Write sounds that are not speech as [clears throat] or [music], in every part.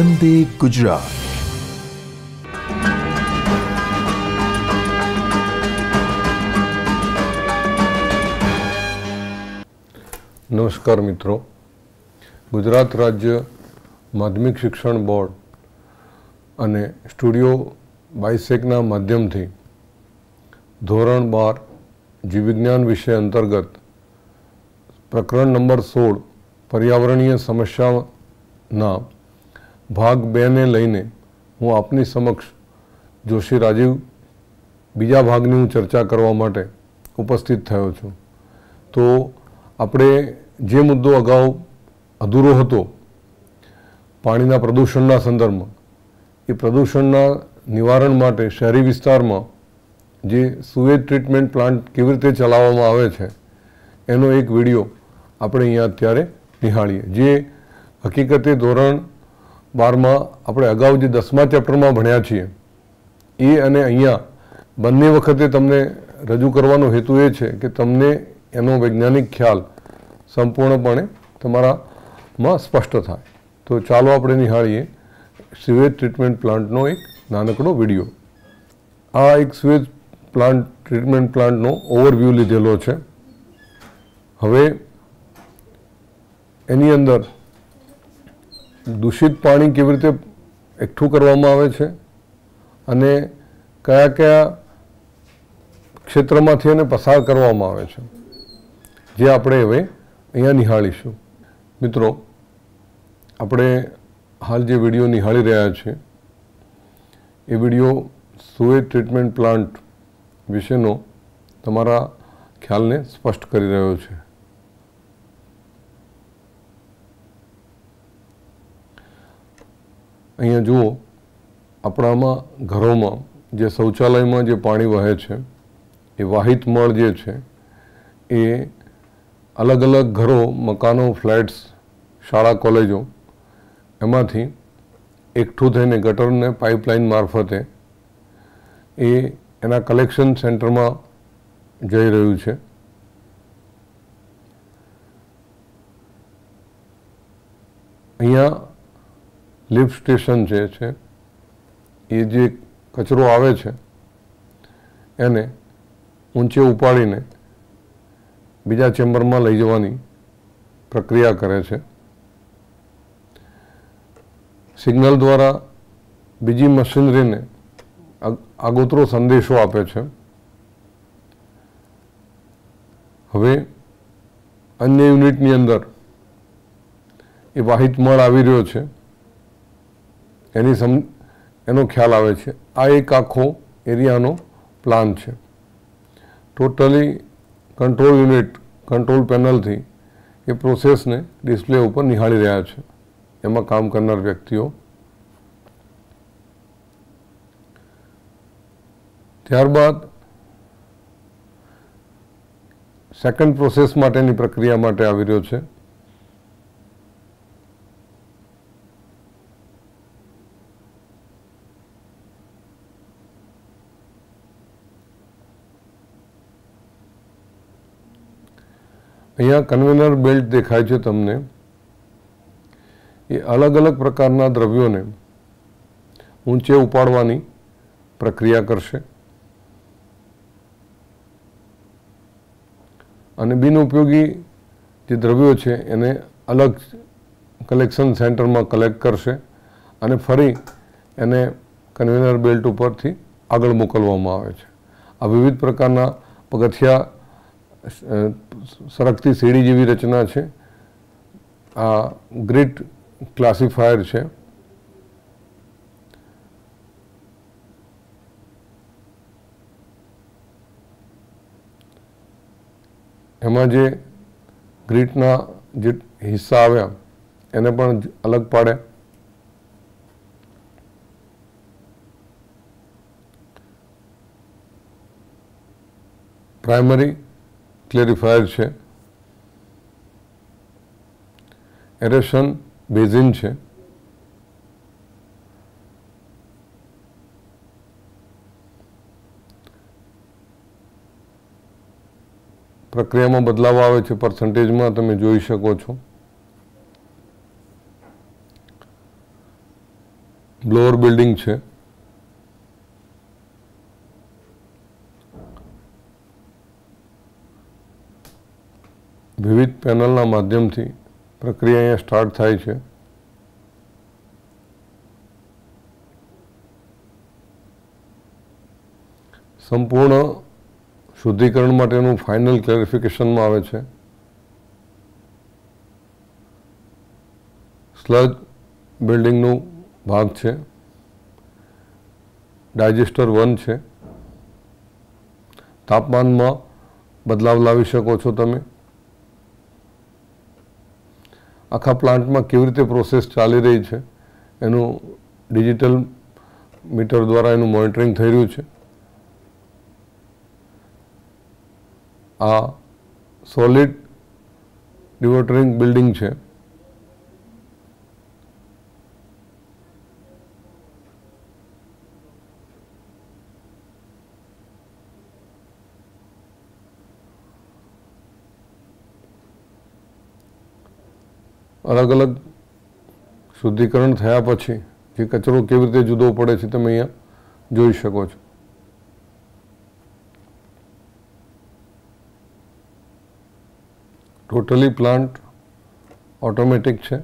વંદે ગુજરાત નમસ્કાર મિત્રો. ગુજરાત રાજ્ય માધ્યમિક શિક્ષણ બોર્ડ અને સ્ટુડિયો બાયસેકના માધ્યમથી ધોરણ બાર જીવવિજ્ઞાન વિષય અંતર્ગત પ્રકરણ નંબર સોળ પર્યાવરણીય સમસ્યાના ભાગ બેને લઈને હું આપની સમક્ષ જોશી રાજીવ બીજા ભાગની હું ચર્ચા કરવા માટે ઉપસ્થિત થયો છું. તો આપણે જે મુદ્દો અગાઉ અધૂરો હતો, પાણીના પ્રદૂષણના સંદર્ભમાં, એ પ્રદૂષણના નિવારણ માટે શહેરી વિસ્તારમાં જે સુએજ ટ્રીટમેન્ટ પ્લાન્ટ કેવી રીતે ચલાવવામાં આવે છે, એનો એક વીડિયો આપણે અહીંયા અત્યારે નિહાળીએ. જે હકીકતે ધોરણ બારમાં આપણે અગાઉ જે દસમા ચેપ્ટરમાં ભણ્યા છીએ, એ અને અહીંયા બંને વખતે તમને રજૂ કરવાનો હેતુ એ છે કે તમને એનો વૈજ્ઞાનિક ખ્યાલ સંપૂર્ણપણે તમારામાં સ્પષ્ટ થાય. તો ચાલો આપણે નિહાળીએ સિવેજ ટ્રીટમેન્ટ પ્લાન્ટનો એક નાનકડો વીડિયો. આ એક સિવેજ પ્લાન્ટ, ટ્રીટમેન્ટ પ્લાન્ટનો ઓવરવ્યૂ લીધેલો છે. હવે એની અંદર દૂષિત પાણી કેવી રીતે એકઠું કરવામાં આવે છે? અને કયા કયા ક્ષેત્રમાંથી એને પસાર કરવામાં આવે છે? જે આપણે હવે અહીંયા નિહાળીશું. મિત્રો, આપણે હાલ જે વીડિયો નિહાળી રહ્યા છે, એ વીડિયો સુએજ ટ્રીટમેન્ટ પ્લાન્ટ વિશેનો તમારા ખ્યાલને સ્પષ્ટ કરી રહ્યો છે. અહીંયા જુઓ, આપણામાં ઘરોમાં જે શૌચાલયમાં જે પાણી વહે છે, એ વાહિત મળ જે છે, એ અલગ અલગ ઘરો, મકાનો, ફ્લેટ્સ, શાળા, કોલેજો, એમાંથી એકઠું થઈને ગટરને પાઇપલાઇન મારફતે એ એના કલેક્શન સેન્ટરમાં જઈ રહ્યું છે. અહીંયા લિફ્ટ સ્ટેશન જે છે, એ જે કચરો આવે છે, એને ઊંચે ઉપાડીને બીજા ચેમ્બરમાં લઈ જવાની પ્રક્રિયા કરે છે. સિગ્નલ દ્વારા બીજી મશીનરીને આગોતરો સંદેશો આપે છે. હવે અન્ય યુનિટની અંદર એ વાહિત મળ આવી રહ્યો છે. એની સમ, એનો ખ્યાલ આવે છે. આ એક આખો એરિયાનો પ્લાન છે. ટોટલી કંટ્રોલ યુનિટ કંટ્રોલ પેનલથી એ પ્રોસેસને ડિસ્પ્લે ઉપર નિહાળી રહ્યા છે. એમાં કામ કરનાર વ્યક્તિઓ. ત્યારબાદ સેકન્ડ પ્રોસેસ માટેની પ્રક્રિયા માટે આવી રહ્યો છે. અહીંયા કન્વેનર બેલ્ટ દેખાય છે તમને. એ અલગ અલગ પ્રકારના દ્રવ્યોને ઊંચે ઉપાડવાની પ્રક્રિયા કરશે. અને બિનઉપયોગી જે દ્રવ્યો છે એને અલગ કલેક્શન સેન્ટરમાં કલેક્ટ કરશે અને ફરી એને કન્વેનર બેલ્ટ ઉપરથી આગળ મોકલવામાં આવે છે. આ વિવિધ પ્રકારના પગથિયા સરકતી સીડી જેવી રચના છે. આ ગ્રીટ ક્લાસિફાયર છે. એમાં જે ગ્રીટના જે હિસ્સા આવ્યા, એને પણ અલગ પાડે. પ્રાઇમરી ક્લેરિફાયર છે. એરેશન બેઝિન છે. પ્રક્રિયામાં બદલાવ આવે છે પર્સન્ટેજમાં તમે જોઈ શકો છો. બ્લોઅર બિલ્ડિંગ છે. વિવિધ પેનલના માધ્યમથી પ્રક્રિયા અહીંયા સ્ટાર્ટ થાય છે. સંપૂર્ણ શુદ્ધિકરણ માટેનું ફાઇનલ ક્લેરિફિકેશનમાં આવે છે. સ્લજ બિલ્ડિંગનું ભાગ છે. ડાયજેસ્ટર વન છે. તાપમાનમાં બદલાવ લાવી શકો છો તમે. આખા પ્લાન્ટમાં કેવી રીતે પ્રોસેસ ચાલી રહી છે, એનું ડિજિટલ મીટર દ્વારા એનું મોનિટરિંગ થઈ રહ્યું છે. આ સોલિડ ડિવોટરિંગ બિલ્ડિંગ છે. અલગ અલગ શુદ્ધિકરણ થયા પછી જે કચરો કેવી રીતે જુદો પડે છે તમે અહીંયા જોઈ શકો છો. ટોટલી પ્લાન્ટ ઓટોમેટિક છે.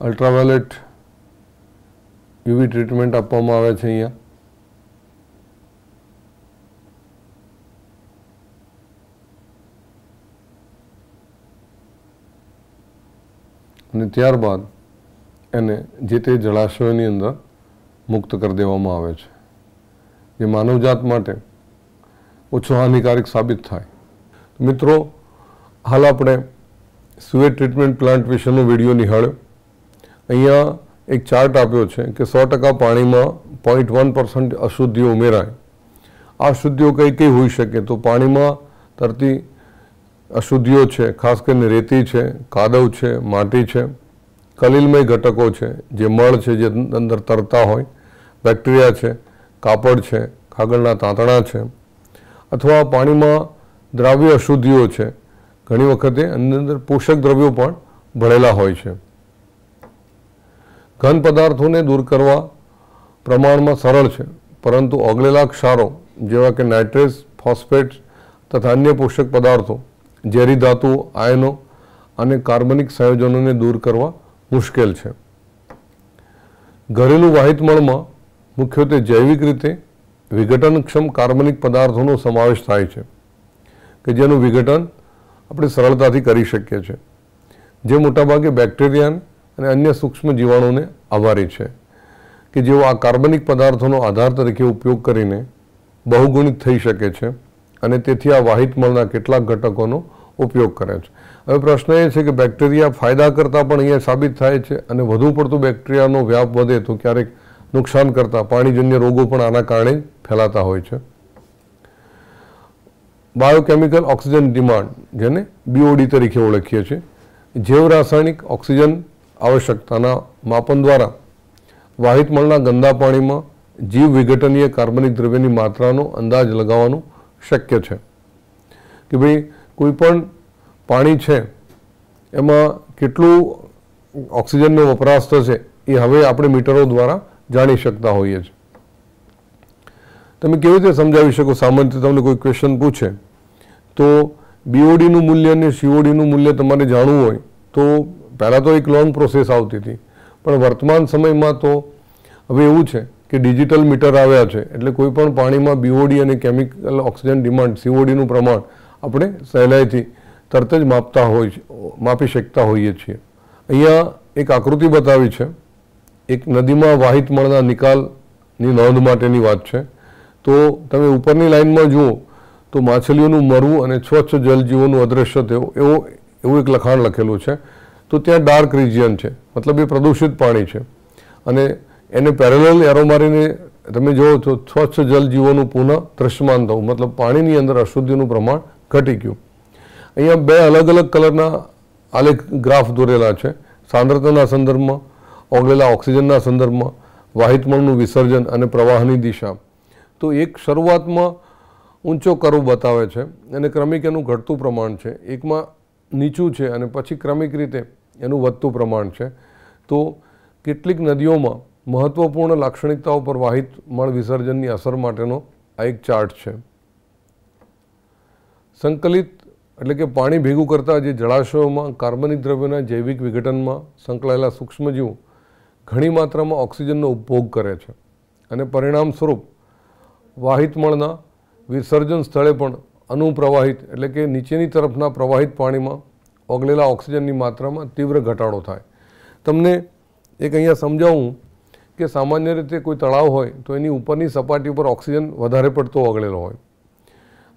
અલ્ટ્રાવાયોલેટ યુવી ટ્રીટમેન્ટ આપવામાં આવે છે અહીંયા. અને ત્યારબાદ એને જે તે જળાશયોની અંદર મુક્ત કરી દેવામાં આવે છે. જે માનવજાત માટે ઓછો હાનિકારક સાબિત થાય. મિત્રો, હાલ આપણે સુએટ ટ્રીટમેન્ટ પ્લાન્ટ વિશેનો વીડિયો નિહાળ્યો. અહીંયા એક ચાર્ટ આપ્યો છે કે સો ટકા પાણીમાં પોઈન્ટ વન પર્સન્ટ અશુદ્ધિઓ ઉમેરાય. આ અશુદ્ધિઓ કઈ કઈ હોઈ શકે? તો પાણીમાં તરતી અશુદ્ધિઓ છે, ખાસ કરીને રેતી છે, કાદવ છે, માટી છે, કલીલમય ઘટકો છે, જે મળ છે, જે અંદર તરતા હોય, બેક્ટેરિયા છે, કાપડ છે કાગળના તાંતણા છે, અથવા પાણીમાં દ્રાવ્ય અશુદ્ધિઓ છે. ઘણી વખતે અંદર પોષક દ્રવ્યો પણ ભળેલા હોય છે. ઘન પદાર્થોને દૂર કરવા પ્રમાણમાં સરળ છે, પરંતુ ઓગળેલા ક્ષારો, જેવા કે નાઇટ્રેસ, ફોસ્ફેટ તથા અન્ય પોષક પદાર્થો ઝેરી ધાતુઓ આયનો અને કાર્બનિક સંયોજનોને દૂર કરવા મુશ્કેલ છે. ઘરેલું વાહિત મળમાં મુખ્યત્વે જૈવિક રીતે વિઘટનક્ષમ કાર્બનિક પદાર્થોનો સમાવેશ થાય છે, કે જેનું વિઘટન આપણે સરળતાથી કરી શકીએ છીએ, જે મોટાભાગે બેક્ટેરિયા અને અન્ય સૂક્ષ્મ જીવાણુને આભારી છે, કે જેઓ આ કાર્બનિક પદાર્થોનો આધાર તરીકે ઉપયોગ કરીને બહુગુણિત થઈ શકે છે. અને તેથી આ વાહિત મળના કેટલાક ઘટકોનો ઉપયોગ કરે છે. હવે પ્રશ્ન એ છે કે બેક્ટેરિયા ફાયદા કરતાં પણ અહીંયા સાબિત થાય છે અને વધુ પડતું બેક્ટેરિયાનો વ્યાપ વધે તો ક્યારેક નુકસાન કરતા પાણીજન્ય રોગો પણ આના કારણે ફેલાતા હોય છે. બાયોકેમિકલ ઓક્સિજન ડિમાન્ડ, જેને બીઓડી તરીકે ઓળખીએ છીએ, જૈવ રાસાયણિક ઓક્સિજન આવશ્યકતાના માપન દ્વારા વાહિત મળના ગંદા પાણીમાં જીવ વિઘટનીય કાર્બનિક દ્રવ્યની માત્રાનો અંદાજ લગાવવાનું શક્ય છે. કે ભાઈ કોઈ પણ પાણી છે, એમાં કેટલું ઓક્સિજનનો વપરાશ થશે, એ હવે આપણે મીટરો દ્વારા જાણી શકતા હોઈએ છીએ. તમે કેવી રીતે સમજાવી શકો? સામાન્ય તમને કોઈ ક્વેશ્ચન પૂછે, તો બીઓડીનું મૂલ્ય અને સીઓડીનું મૂલ્ય તમારે જાણવું હોય, તો પહેલાં તો એક લોંગ પ્રોસેસ આવતી હતી. પણ વર્તમાન સમયમાં તો હવે એવું છે કે ડિજિટલ મીટર આવ્યા છે, એટલે કોઈ પણ પાણીમાં બીઓડી અને કેમિકલ ઓક્સિજન ડિમાન્ડ સીઓડીનું પ્રમાણ આપણે સહેલાઈથી તરત જ માપતા હોય માપી શકતા હોઈએ છીએ. અહીંયા એક આકૃતિ બતાવી છે, એક નદીમાં વાહિત મળના નિકાલની નોંધ માટેની વાત છે. તો તમે ઉપરની લાઇનમાં જુઓ, તો માછલીઓનું મરવું અને સ્વચ્છ જલજીવોનું અદૃશ્ય થયું એવો, એવું એક લખાણ લખેલું છે. તો ત્યાં ડાર્ક રિજિયન છે, મતલબ એ પ્રદૂષિત પાણી છે. અને એને પેરેલલ એરો મારીને તમે જુઓ છો, સ્વચ્છ જલજીવોનું પુનઃ દ્રશ્યમાન થવું. મતલબ પાણીની અંદર અશુદ્ધિનું પ્રમાણ ઘટી ગયું. અહીંયા બે અલગ અલગ કલરના આલેખ ગ્રાફ દોરેલા છે. સાંદ્રતાના સંદર્ભમાં, ઓગળેલા ઓક્સિજનના સંદર્ભમાં વાહિતમળનું વિસર્જન અને પ્રવાહની દિશા. તો એક શરૂઆતમાં ઊંચો કરવ બતાવે છે અને ક્રમિક એનું ઘટતું પ્રમાણ છે. એકમાં નીચું છે અને પછી ક્રમિક રીતે એનું વધતું પ્રમાણ છે. તો કેટલીક નદીઓમાં મહત્ત્વપૂર્ણ લાક્ષણિકતાઓ પર વાહિત મળ વિસર્જનની અસર માટેનો આ એક ચાર્ટ છે. સંકલિત એટલે કે પાણી ભેગું કરતા જે જળાશયોમાં કાર્બનિક દ્રવ્યોના જૈવિક વિઘટનમાં સંકળાયેલા સૂક્ષ્મજીવો ઘણી માત્રામાં ઓક્સિજનનો ઉપભોગ કરે છે અને પરિણામ સ્વરૂપ વાહિત મળના વિસર્જન સ્થળે પણ અનુપ્રવાહિત એટલે કે નીચેની તરફના પ્રવાહિત પાણીમાં ઓગળેલા ઓક્સિજનની માત્રામાં તીવ્ર ઘટાડો થાય. તમને એક અહીંયા સમજાવું કે સામાન્ય રીતે કોઈ તળાવ હોય તો એની ઉપરની સપાટી ઉપર ઓક્સિજન વધારે પડતો ઓગળેલો હોય.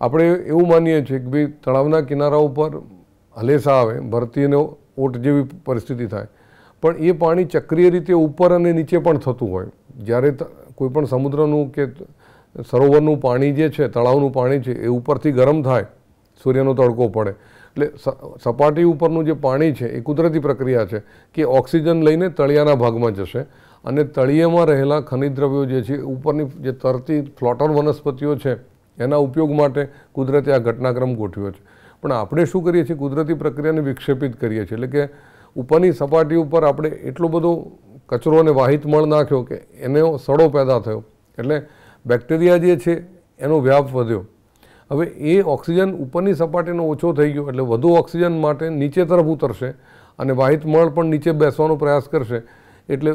આપણે એવું માનીએ છીએ કે ભાઈ તળાવના કિનારા ઉપર હલેસા આવે, ભરતી અને ઓટ જેવી પરિસ્થિતિ થાય. પણ એ પાણી ચક્રીય રીતે ઉપર અને નીચે પણ થતું હોય. જ્યારે કોઈ પણ સમુદ્રનું કે સરોવરનું પાણી જે છે, તળાવનું પાણી છે, એ ઉપરથી ગરમ થાય, સૂર્યનો તડકો પડે. એટલે સપાટી ઉપરનું જે પાણી છે, એ કુદરતી પ્રક્રિયા છે કે ઓક્સિજન લઈને તળિયાના ભાગમાં જશે. અને તળિયેમાં રહેલા ખનિજ દ્રવ્યો જે છે, ઉપરની જે તરતી ફ્લોટર વનસ્પતિઓ છે, એના ઉપયોગ માટે કુદરતે આ ઘટનાક્રમ ગોઠવ્યો છે. પણ આપણે શું કરીએ છીએ? કુદરતી પ્રક્રિયાને વિક્ષેપિત કરીએ છીએ. એટલે કે ઉપરની સપાટી ઉપર આપણે એટલો બધો કચરો અને વાહિત મળ નાખ્યો કે એનો સડો પેદા થયો. એટલે બેક્ટેરિયા જે છે, એનો વ્યાપ વધ્યો. હવે એ ઓક્સિજન ઉપરની સપાટીનો ઓછો થઈ ગયો, એટલે વધુ ઓક્સિજન માટે નીચે તરફ ઉતરશે અને વાહિત મળ પણ નીચે બેસવાનો પ્રયાસ કરશે. એટલે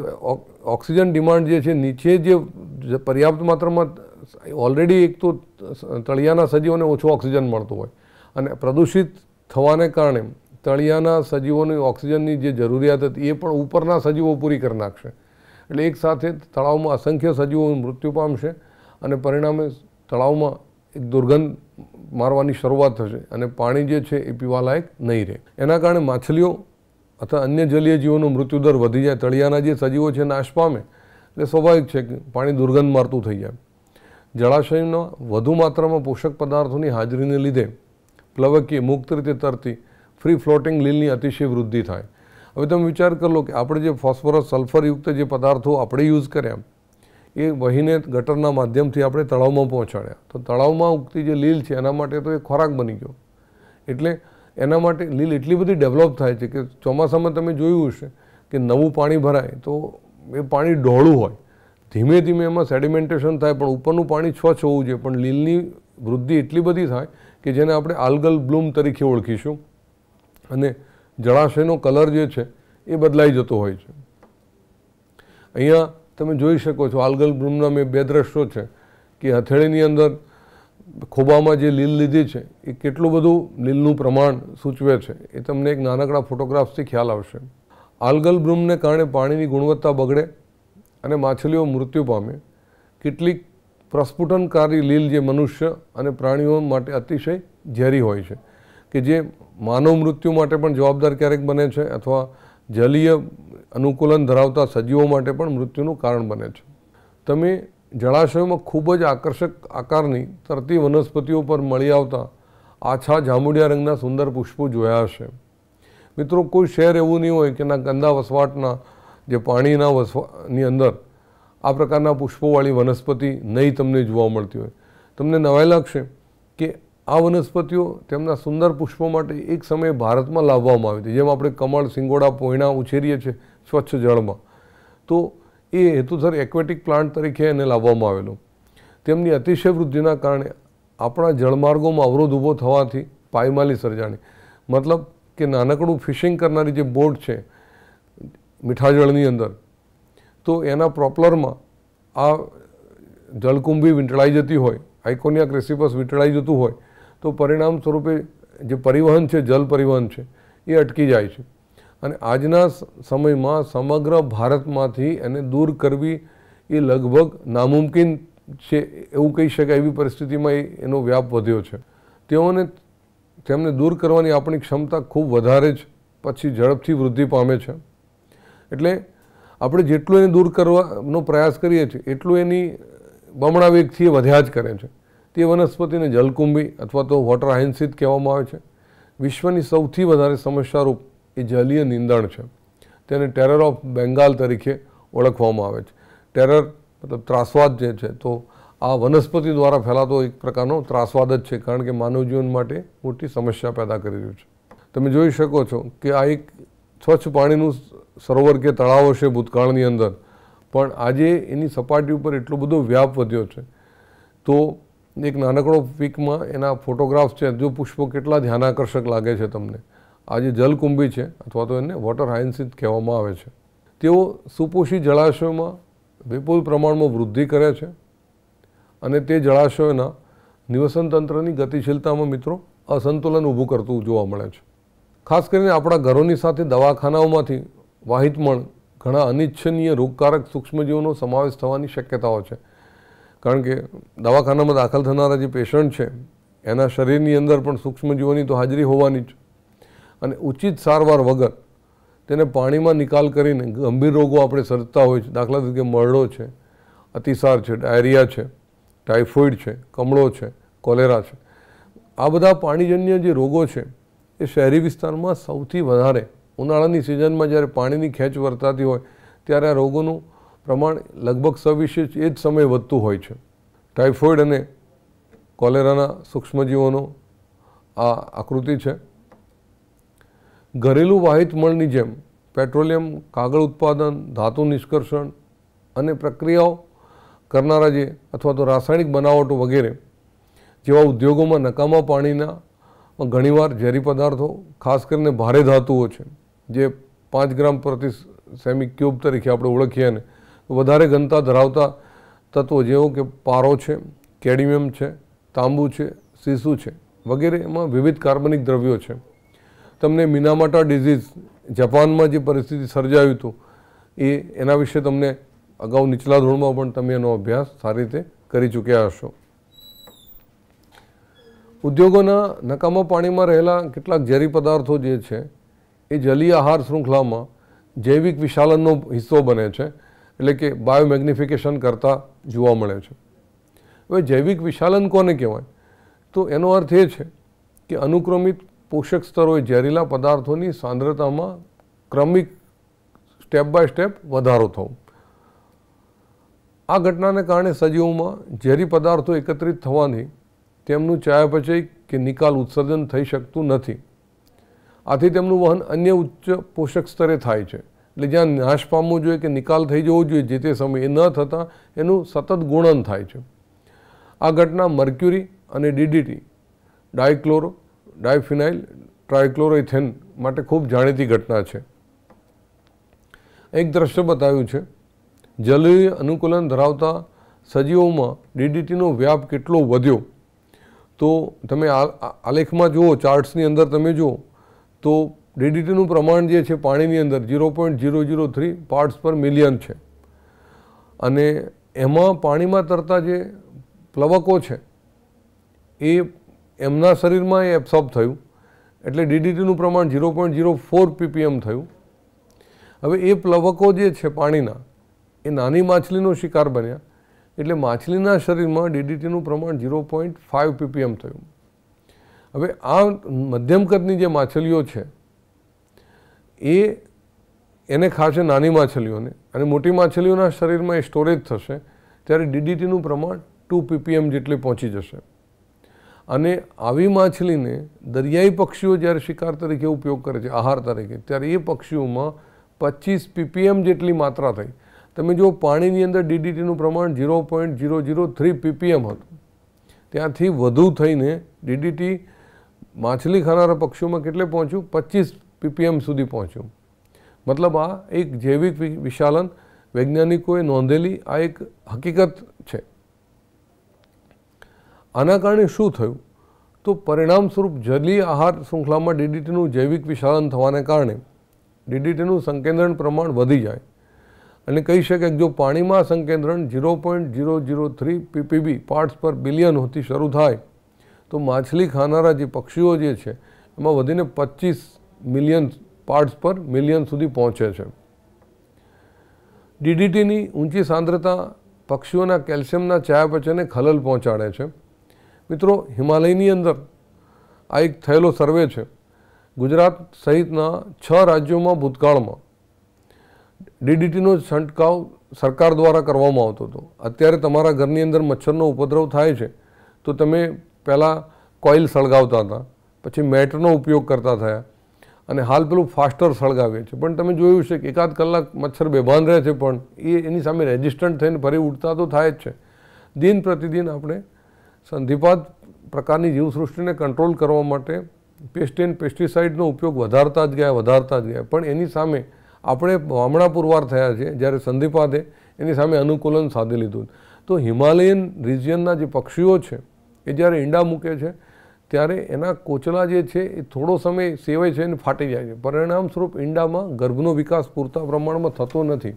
ઓક્સિજન ડિમાન્ડ જે છે, નીચે જે પર્યાપ્ત માત્રામાં ઓલરેડી એક તો તળિયાના સજીવોને ઓછો ઓક્સિજન મળતો હોય. અને પ્રદૂષિત થવાને કારણે તળિયાના સજીવોની ઓક્સિજનની જે જરૂરિયાત હતી, એ પણ ઉપરના સજીવો પૂરી કરી નાખશે. એટલે એક સાથે તળાવમાં અસંખ્ય સજીવો મૃત્યુ પામશે અને પરિણામે તળાવમાં એક દુર્ગંધ મારવાની શરૂઆત થશે અને પાણી જે છે, એ પીવાલાયક નહીં રહે. એના કારણે માછલીઓ અથવા અન્ય જલીય જીવોનો મૃત્યુદર વધી જાય, તળિયાના જે સજીવો છે નાશ પામે, એટલે સ્વાભાવિક છે કે પાણી દુર્ગંધ મારતું થઈ જાય. જળાશયના વધુ માત્રામાં પોષક પદાર્થોની હાજરીને લીધે પ્લવકીય મુક્ત રીતે તરતી ફ્રી ફ્લોટિંગ લીલની અતિશય વૃદ્ધિ થાય. હવે તમે વિચાર કરી લો કે આપણે જે ફોસ્ફરસ સલ્ફરયુક્ત જે પદાર્થો આપણે યુઝ કર્યા, એ વહીને ગટરના માધ્યમથી આપણે તળાવમાં પહોંચાડ્યા. તો તળાવમાં ઉગતી જે લીલ છે, એના માટે તો એ ખોરાક બની ગયો. એટલે એના માટે લીલ એટલી બધી ડેવલપ થાય છે કે ચોમાસામાં તમે જોયું હશે કે નવું પાણી ભરાય તો એ પાણી ઢોળું હોય. ધીમે ધીમે એમાં સેડિમેન્ટેશન થાય પણ ઉપરનું પાણી સ્વચ્છ હોવું જોઈએ. પણ લીલની વૃદ્ધિ એટલી બધી થાય કે જેને આપણે આલ્ગલ બ્લૂમ તરીકે ઓળખીશું. અને જળાશયનો કલર જે છે એ બદલાઈ જતો હોય છે. અહીંયા તમે જોઈ શકો છો આલ્ગલ બ્લૂમના મેં બે દ્રશ્યો છે કે હથેળીની અંદર ખોબામાં જે લીલ લીધી છે, એ કેટલું બધું લીલનું પ્રમાણ સૂચવે છે, એ તમને એક નાનકડા ફોટોગ્રાફ્સથી ખ્યાલ આવશે. આલ્ગલ બ્લૂમને કારણે પાણીની ગુણવત્તા બગડે અને માછલીઓ મૃત્યુ પામે. કેટલીક પ્રસ્ફુટનકારી લીલ જે મનુષ્ય અને પ્રાણીઓ માટે અતિશય ઝેરી હોય છે, કે જે માનવ મૃત્યુ માટે પણ જવાબદાર ક્યારેક બને છે અથવા જલીય અનુકૂલન ધરાવતા સજીવો માટે પણ મૃત્યુનું કારણ બને છે. તમે જળાશયોમાં ખૂબ જ આકર્ષક આકારની તરતી વનસ્પતિઓ પર મળી આવતા આછા જાંબુડિયા રંગના સુંદર પુષ્પો જોયા હશે. મિત્રો, કોઈ શહેર એવું નહીં હોય કે ના ગંદા વસવાટના, જે પાણીના વસવાની અંદર આ પ્રકારના પુષ્પોવાળી વનસ્પતિ નહીં તમને જોવા મળતી હોય. તમને નવાઈ લાગશે કે આ વનસ્પતિઓ તેમના સુંદર પુષ્પો માટે એક સમયે ભારતમાં લાવવામાં આવી હતી. જેમ આપણે કમળ, સિંગોડા, પોયણા ઉછેરીએ છીએ સ્વચ્છ જળમાં. તો એ હેતુસર એક્વેટિક પ્લાન્ટ તરીકે એને લાવવામાં આવેલો. તેમની અતિશય વૃદ્ધિના કારણે આપણા જળમાર્ગોમાં અવરોધ ઊભો થવાથી પાયમાલી સર્જાણી. મતલબ કે નાનકડું ફિશિંગ કરનારી જે બોટ છે મીઠા જળની અંદર, તો એના પ્રોપલરમાં આ જળકુંભી વીંટળાઈ જતી હોય આઇકોનિયા ક્રેસિપસ વીંટળાઈ જતું હોય, તો પરિણામ સ્વરૂપે જે પરિવહન છે, જલ પરિવહન છે, એ અટકી જાય છે. અને આજના સમયમાં સમગ્ર ભારતમાંથી એને દૂર કરવી એ લગભગ નામુમકિન છે, એવું કહી શકાય એવી પરિસ્થિતિમાં એનો વ્યાપ વધ્યો છે. તેઓને, તેમને દૂર કરવાની આપણી ક્ષમતા ખૂબ વધારે જ પછી ઝડપથી વૃદ્ધિ પામે છે. એટલે આપણે જેટલું એને દૂર કરવાનો પ્રયાસ કરીએ છીએ, એટલું એની બમણા વેગથી વધ્યા જ કરે છે. તે વનસ્પતિને જલકુંભી અથવા તો વોટર હાઇન્સિત કહેવામાં આવે છે. વિશ્વની સૌથી વધારે સમસ્યારૂપ એ જલીય નિંદણ છે. તેને ટેરર ઓફ બેંગાલ તરીકે ઓળખવામાં આવે છે. ટેરર મતલબ ત્રાસવાદ જે છે, તો આ વનસ્પતિ દ્વારા ફેલાતો એક પ્રકારનો ત્રાસવાદ જ છે, કારણ કે માનવ જીવન માટે મોટી સમસ્યા પેદા કરી રહ્યું છે. તમે જોઈ શકો છો કે આ એક સ્વચ્છ પાણીનું સરોવર કે તળાવ હશે ભૂતકાળની અંદર, પણ આજે એની સપાટી ઉપર એટલો બધો વ્યાપ વધ્યો છે. તો એક નાનકડો પીકમાં એના ફોટોગ્રાફ્સ છે, જો પુષ્પો કેટલા ધ્યાનાકર્ષક લાગે છે તમને. આ જે જલકુંભી છે, અથવા તો એને વોટર હાઇન્સિસ કહેવામાં આવે છે, તેઓ સુપોષી જળાશયોમાં વિપુલ પ્રમાણમાં વૃદ્ધિ કરે છે અને તે જળાશયોના નિવસન તંત્રની ગતિશીલતામાં મિત્રો અસંતુલન ઊભું કરતું જોવા મળે છે. ખાસ કરીને આપણા ઘરોની સાથે દવાખાનાઓમાંથી વાહિતમણ ઘણા અનિચ્છનીય રોગકારક સૂક્ષ્મજીવોનો સમાવેશ થવાની શક્યતાઓ છે. કારણ કે દવાખાનામાં દાખલ થનારા જે પેશન્ટ છે, એના શરીરની અંદર પણ સૂક્ષ્મજીવોની તો હાજરી હોવાની જ અને ઉચિત સારવાર વગર તેને પાણીમાં નિકાલ કરીને ગંભીર રોગો આપણે સર્જતા હોય છે. દાખલા તરીકે મરડો છે, અતિસાર છે, ડાયરિયા છે, ટાઇફોઇડ છે, કમળો છે, કોલેરા છે. આ બધા પાણીજન્ય જે રોગો છે એ શહેરી વિસ્તારમાં સૌથી વધારે ઉનાળાની સિઝનમાં જ્યારે પાણીની ખેંચ વર્તાતી હોય ત્યારે આ રોગોનું પ્રમાણ લગભગ સવિશેષ એ જ સમયે વધતું હોય છે. ટાઇફોઇડ અને કોલેરાના સૂક્ષ્મજીવોનો આ આકૃતિ છે. ઘરેલું વાહિત મળની જેમ પેટ્રોલિયમ, કાગળ ઉત્પાદન, ધાતુ નિષ્કર્ષણ અને પ્રક્રિયાઓ કરનારા જે અથવા તો રાસાયણિક બનાવટો વગેરે જેવા ઉદ્યોગોમાં નકામા પાણીના ઘણીવાર ઝેરી પદાર્થો, ખાસ કરીને ભારે ધાતુઓ છે, જે પાંચ ગ્રામ પ્રતિ સેમી ક્યુબ તરીકે આપણે ઓળખીએ ને વધારે ઘનતા ધરાવતા તત્વો જેવો કે પારો છે, કેડમિયમ છે, તાંબુ છે, સીસુ છે વગેરે એમાં વિવિધ કાર્બનિક દ્રવ્યો છે. તમને મિનામાટા ડિઝીઝ જાપાનમાં જે પરિસ્થિતિ સર્જાયું હતું, એ એના વિશે તમને અગાઉ નીચલા ધોરણમાં પણ તમે એનો અભ્યાસ સારી રીતે કરી ચૂક્યા હશો. ઉદ્યોગોના નકામા પાણીમાં રહેલા કેટલાક ઝેરી પદાર્થો જે છે, એ જલીય આહાર શૃંખલામાં જૈવિક વિશાલનનો હિસ્સો બને છે, એટલે કે બાયોમેગ્નિફિકેશન કરતાં જોવા મળે છે. હવે જૈવિક વિશાલન કોને કહેવાય? તો એનો અર્થ એ છે કે અનુક્રમિત પોષક સ્તરોએ ઝેરીલા પદાર્થોની સાંદ્રતામાં ક્રમિક સ્ટેપ બાય સ્ટેપ વધારો થવો આ ઘટનાને કારણે સજીવોમાં ઝેરી પદાર્થો એકત્રિત થવાની તેમનું ચયાપચય કે નિકાલ ઉત્સર્જન થઈ શકતું નથી. આથી તેમનું વહન અન્ય ઉચ્ચ પોષક સ્તરે થાય છે. એટલે જ્યાં નાશ પામવો જોઈએ કે નિકાલ થઈ જવો જોઈએ, જે તે સમયે ન થતાં એનું સતત ગુણન થાય છે. આ ઘટના મર્ક્યુરી અને ડીડીટી, ડાયક્લોરો ડાયફિનાઇલ ટ્રાયક્લોરોઇથેન માટે ખૂબ જાણીતી ઘટના છે. એક દ્રશ્ય બતાવ્યું છે. જલીય અનુકૂલન ધરાવતા સજીવોમાં ડીડીટીનો વ્યાપ કેટલો વધ્યો? તો તમે આલેખમાં જુઓ, ચાર્ટ્સની અંદર તમે જુઓ, તો ડીડીટીનું પ્રમાણ જે છે પાણીની અંદર zero point zero zero three parts per million છે. અને એમાં પાણીમાં તરતા જે પ્લવકો છે, એ એમના શરીરમાં એ એબ્સોર્બ થયું. એટલે ડીડીટીનું પ્રમાણ zero point zero four PPM થયું. હવે એ પ્લવકો જે છે પાણીના, એ નાની માછલીનો શિકાર બન્યા. એટલે માછલીના શરીરમાં ડીડીટીનું પ્રમાણ ઝીરો પોઈન્ટ ફાઇવ પીપીએમ થયું. હવે આ મધ્યમ કદની જે માછલીઓ છે, એ એને ખાશે નાની માછલીઓને. અને મોટી માછલીઓના શરીરમાં એ સ્ટોરેજ થશે, ત્યારે ડીડીટીનું પ્રમાણ ટુ પીપીએમ જેટલી પહોંચી જશે. અને આવી માછલીને દરિયાઈ પક્ષીઓ જ્યારે શિકાર તરીકે ઉપયોગ કરે છે, આહાર તરીકે, ત્યારે એ પક્ષીઓમાં પચીસ પીપીએમ જેટલી માત્રા થઈ. તમે જો પાણીની અંદર ડીડીટીનું પ્રમાણ zero point zero zero three PPM હતું. ત્યાંથી વધુ થઈને ડીડીટી માછલી ખાનારા પક્ષીઓમાં કેટલે પહોંચ્યું? પચીસ પીપીએમ સુધી પહોંચ્યું. મતલબ આ એક જૈવિક વિશાલન વૈજ્ઞાનિકોએ નોંધેલી આ એક હકીકત આના કારણે શું થયું? તો પરિણામ સ્વરૂપ જલીય આહાર શૃંખલામાં ડીડીટીનું જૈવિક વિશાલન થવાને કારણે ડીડીટીનું સંકેન્દ્રણ પ્રમાણ વધી જાય. અને કહી શકાય કે જો પાણીમાં સંકેન્દ્રણ zero point zero zero three PPB parts per billion હોતી શરૂ થાય, તો માછલી ખાનારા જે પક્ષીઓ જે છે, એમાં વધીને પચીસ મિલિયન પાર્ટ્સ પર મિલિયન સુધી પહોંચે છે. ડીડીટીની ઊંચી સાંદ્રતા પક્ષીઓના કેલ્શિયમના ચયાપચયને ખલલ પહોંચાડે છે. મિત્રો, હિમાલયની અંદર આ એક થયેલો સર્વે છે. ગુજરાત સહિતના છ રાજ્યોમાં ભૂતકાળમાં ડીડીટીનો છંટકાવ સરકાર દ્વારા કરવામાં આવતો હતો. અત્યારે તમારા ઘરની અંદર મચ્છરનો ઉપદ્રવ થાય છે, તો તમે પહેલાં કોઇલ સળગાવતા હતા, પછી મેટનો ઉપયોગ કરતા થયા, અને હાલ પેલું ફાસ્ટર સળગાવે છે પણ તમે જોયું છે કે એકાદ કલાક મચ્છર બેભાન રહે છે, પણ એ એની સામે રેઝિસ્ટન્ટ થઈને ફરી ઉઠતા તો થાય જ છે. દિન પ્રતિદિન આપણે સંધિપાત પ્રકારની જીવસૃષ્ટિને કંટ્રોલ કરવા માટે પેસ્ટ પેસ્ટિસાઇડનો ઉપયોગ વધારતા જ ગયા, વધારતા જ ગયા. પણ એની સામે આપણે વામણા પુરવાર થયા છે, જ્યારે સંધિપાતે એની સામે અનુકૂલન સાધી લીધું. તો હિમાલયન રિજિયનના જે પક્ષીઓ છે, એ જ્યારે ઈંડા મૂકે છે, ત્યારે એના કોચલા જે છે, એ થોડો સમય સેવે છે અને ફાટી જાય છે. પરિણામ સ્વરૂપ ઈંડામાં ગર્ભનો વિકાસ પૂરતા પ્રમાણમાં થતો નથી.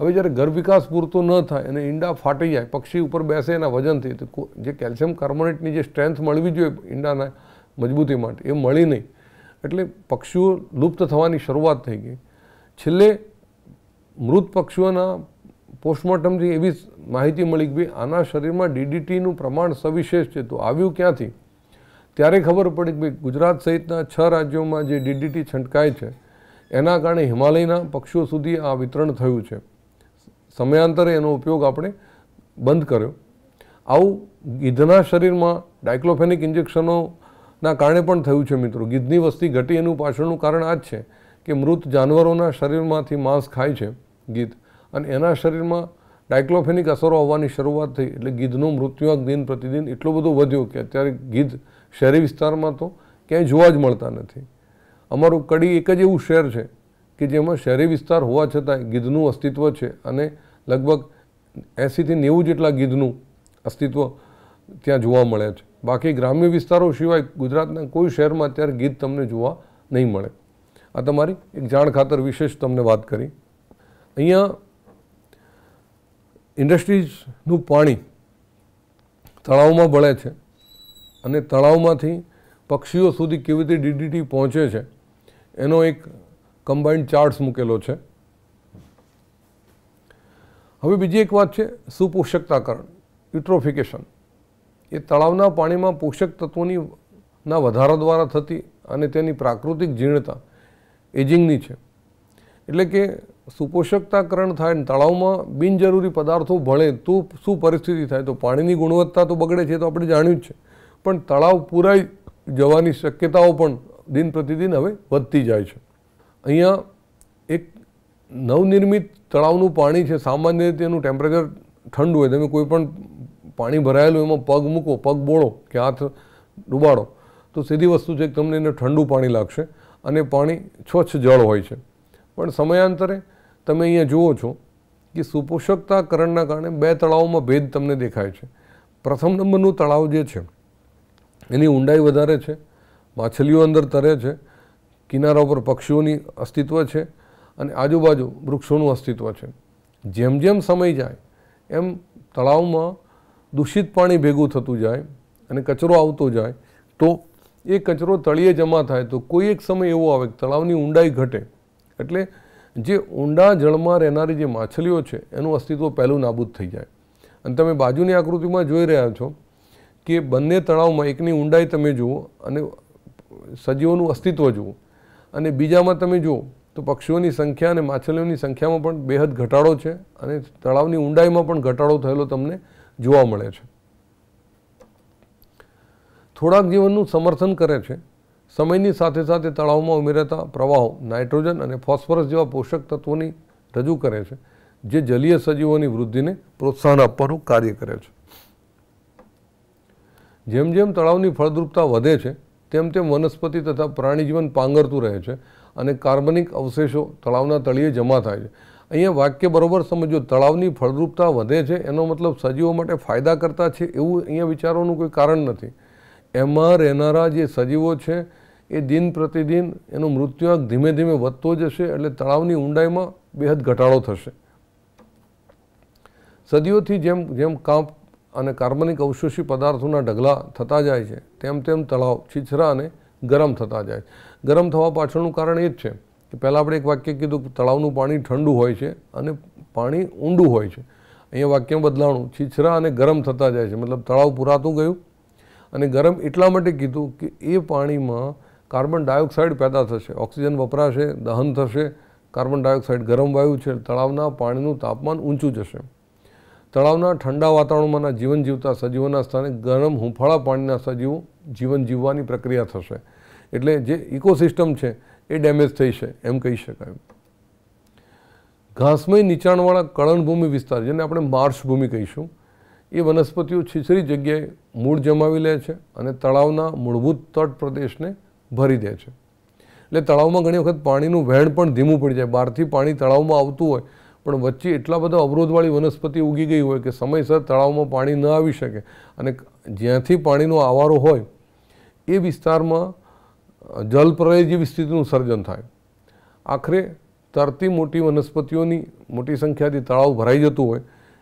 હવે જ્યારે ગર્ભ વિકાસ પૂરતો ન થાય અને ઈંડા ફાટી જાય, પક્ષી ઉપર બેસે એના વજનથી, તો જે કેલ્શિયમ કાર્બોનેટની જે સ્ટ્રેન્થ મળવી જોઈએ ઈંડાના મજબૂતી માટે, એ મળી નહીં. એટલે પક્ષીઓ લુપ્ત થવાની શરૂઆત થઈ ગઈ. છેલ્લે મૃત પક્ષીઓના પોસ્ટમોર્ટમથી એવી માહિતી મળી કે ભાઈ આના શરીરમાં ડીડીટીનું પ્રમાણ સવિશેષ છે. તો આવ્યું ક્યાંથી? ત્યારે ખબર પડી કે ભાઈ ગુજરાત સહિતના છ રાજ્યોમાં જે ડીડીટી છંટકાય છે, એના કારણે હિમાલયના પક્ષીઓ સુધી આ વિતરણ થયું છે. સમયાંતરે એનો ઉપયોગ આપણે બંધ કર્યો. આવું ગીધના શરીરમાં ડાયક્લોફેનિક ઇન્જેક્શનોના કારણે પણ થયું છે મિત્રો. ગીધની વસ્તી ઘટી એનું પાછળનું કારણ આ જ છે કે મૃત જાનવરોના શરીરમાંથી માંસ ખાય છે ગીધ અને એના શરીરમાં ડાયક્લોફેનિક અસરો આવવાની શરૂઆત થઈ એટલે ગીધનો મૃત્યુઆંક દિન પ્રતિદિન એટલો બધો વધ્યો કે અત્યારે ગીધ શહેરી વિસ્તારમાં તો ક્યાંય જોવા જ મળતા નથી. અમારું કડી એક જ એવું શહેર છે કે જેમાં શહેરી વિસ્તાર હોવા છતાં ગીધનું અસ્તિત્વ છે અને લગભગ એંસીથી નેવું જેટલા ગીધનું અસ્તિત્વ ત્યાં જોવા મળે છે. બાકી ગ્રામ્ય વિસ્તારો સિવાય ગુજરાતના કોઈ શહેરમાં અત્યારે ગીધ તમને જોવા નહીં મળે. આ તમારી એક જાણ ખાતર વિશેષ તમને વાત કરી. અહીંયા ઇન્ડસ્ટ્રીઝનું પાણી તળાવમાં ભળે છે અને તળાવમાંથી પક્ષીઓ સુધી કેવી રીતે ડીડીટી પહોંચે છે એનો એક કમ્બાઇન્ડ ચાર્ટ્સ મૂકેલો છે. હવે બીજી એક વાત છે, સુપોષકતાકરણ, યુટ્રોફિકેશન. એ તળાવના પાણીમાં પોષક તત્વોની ના વધારા દ્વારા થતી અને તેની પ્રાકૃતિક જીર્ણતા એજિંગની છે. એટલે કે સુપોષકતાકરણ થાય તળાવમાં બિનજરૂરી પદાર્થો ભળે તો શું પરિસ્થિતિ થાય? તો પાણીની ગુણવત્તા તો બગડે છે તો આપણે જાણ્યું જ છે. પણ તળાવ પૂરાઈ જવાની શક્યતાઓ પણ દિન પ્રતિદિન હવે વધતી જાય છે. અહીંયા એક નવનિર્મિત તળાવનું પાણી છે, સામાન્ય રીતે એનું ટેમ્પરેચર ઠંડુ હોય, તમે કોઈ પણ પાણી ભરાયેલું એમાં પગ મૂકો, પગ બોળો કે હાથ ડૂબાડો તો સીધી વસ્તુ છે કે તમને એને ઠંડુ પાણી લાગશે અને પાણી સ્વચ્છ જળ હોય છે. પણ સમયાંતરે તમે અહીંયા જુઓ છો કે સુપોષકતાકરણના કારણે બે તળાવોમાં ભેદ તમને દેખાય છે. પ્રથમ નંબરનું તળાવ જે છે, એની ઊંડાઈ વધારે છે, માછલીઓ અંદર તરે છે, કિનારા ઉપર પક્ષીઓની અસ્તિત્વ છે અને આજુબાજુ વૃક્ષોનું અસ્તિત્વ છે. જેમ જેમ સમય જાય, એમ તળાવમાં દૂષિત પાણી ભેગું થતું જાય અને કચરો આવતો જાય, તો એ કચરો તળિયે જમા થાય, તો કોઈ એક સમય એવો આવે કે તળાવની ઊંડાઈ ઘટે. એટલે જે ઊંડા જળમાં રહેનારી જે માછલીઓ છે, એનું અસ્તિત્વ પહેલું નાબૂદ થઈ જાય. અને તમે બાજુની આકૃતિમાં જોઈ રહ્યા છો કે બંને તળાવમાં એકની ઊંડાઈ તમે જુઓ અને સજીવોનું અસ્તિત્વ જુઓ. અને બીજામાં તમે જુઓ તો પક્ષીઓની સંખ્યા અને માછલીઓની સંખ્યામાં પણ બેહદ ઘટાડો છે અને તળાવની ઊંડાઈમાં પણ ઘટાડો થયેલો તમને જોવા મળે છે. થોડાક જીવનનું સમર્થન કરે છે. સમયની સાથે સાથે તળાવમાં ઉમેરાતા પ્રવાહો, નાઇટ્રોજન અને ફોસ્ફરસ જેવા પોષક તત્વોની રજૂ કરે છે, જે જલીય સજીવોની વૃદ્ધિને પ્રોત્સાહન આપવાનું કાર્ય કરે છે. જેમ જેમ તળાવની ફળદ્રુપતા વધે છે, તેમ તેમ વનસ્પતિ તથા પ્રાણીજીવન પાંગરતું રહે છે. અને કાર્બનિક અવશેષો તળાવના તળિયે જમા થાય છે. અહીંયા વાક્ય બરોબર સમજો, તળાવની ફળદ્રુપતા વધે છે, એનો મતલબ સજીવો માટે ફાયદા કરતા છે એવું અહીંયા વિચારવાનું કોઈ કારણ નથી. એમાં રહેનારા જે સજીવો છે, એ દિન પ્રતિદિન એનો મૃત્યુઆંક ધીમે ધીમે વધતો જશે એટલે તળાવની ઊંડાઈમાં બેહદ ઘટાડો થશે. સદીઓથી જેમ જેમ કાંપ અને કાર્બનિક અવશોષી પદાર્થોના ઢગલા થતા જાય છે, તેમ તેમ તળાવ, છીછરા અને ગરમ થતા જાય ગરમ થવા પાછળનું કારણ એ જ છે કે પહેલાં આપણે એક વાક્ય કીધું કે તળાવનું પાણી ઠંડુ હોય છે અને પાણી ઊંડું હોય છે. અહીંયા વાક્યમાં બદલાણું, છીછરા અને ગરમ થતા જાય છે. મતલબ તળાવ પુરાતું ગયું અને ગરમ એટલા માટે કીધું કે એ પાણીમાં કાર્બન ડાયોક્સાઇડ પેદા થશે, ઓક્સિજન વપરાશે, દહન થશે, કાર્બન ડાયોક્સાઇડ ગરમ વાયુ છે, તળાવના પાણીનું તાપમાન ઊંચું જશે. તળાવના ઠંડા વાતાવરણમાંના જીવન જીવતા સજીવોના સ્થાને ગરમ હુંફાળા પાણીના સજીવો જીવન જીવવાની પ્રક્રિયા થશે. એટલે જે ઇકોસિસ્ટમ છે, એ ડેમેજ થઈ છે એમ કહી શકાય. ઘાસમય નીચાણવાળા કળણભૂમિ વિસ્તાર, જેને આપણે માર્શ ભૂમિ કહીશું, એ વનસ્પતિઓ છીછરી જગ્યાએ મૂળ જમાવી લે છે અને તળાવના મૂળભૂત તટ પ્રદેશને ભરી દે છે. એટલે તળાવમાં ઘણી વખત પાણીનું વહેણ પણ ધીમું પડી જાય. બહારથી પાણી તળાવમાં આવતું હોય, પણ વચ્ચે એટલા બધા અવરોધવાળી વનસ્પતિ ઉગી ગઈ હોય કે સમયસર તળાવમાં પાણી ન આવી શકે અને જ્યાંથી પાણીનો આવારો હોય, એ વિસ્તારમાં જલપ્રલય જેવી સ્થિતિનું સર્જન થાય. આખરે તરતી મોટી વનસ્પતિઓની મોટી સંખ્યાથી તળાવ ભરાઈ જતું હોય,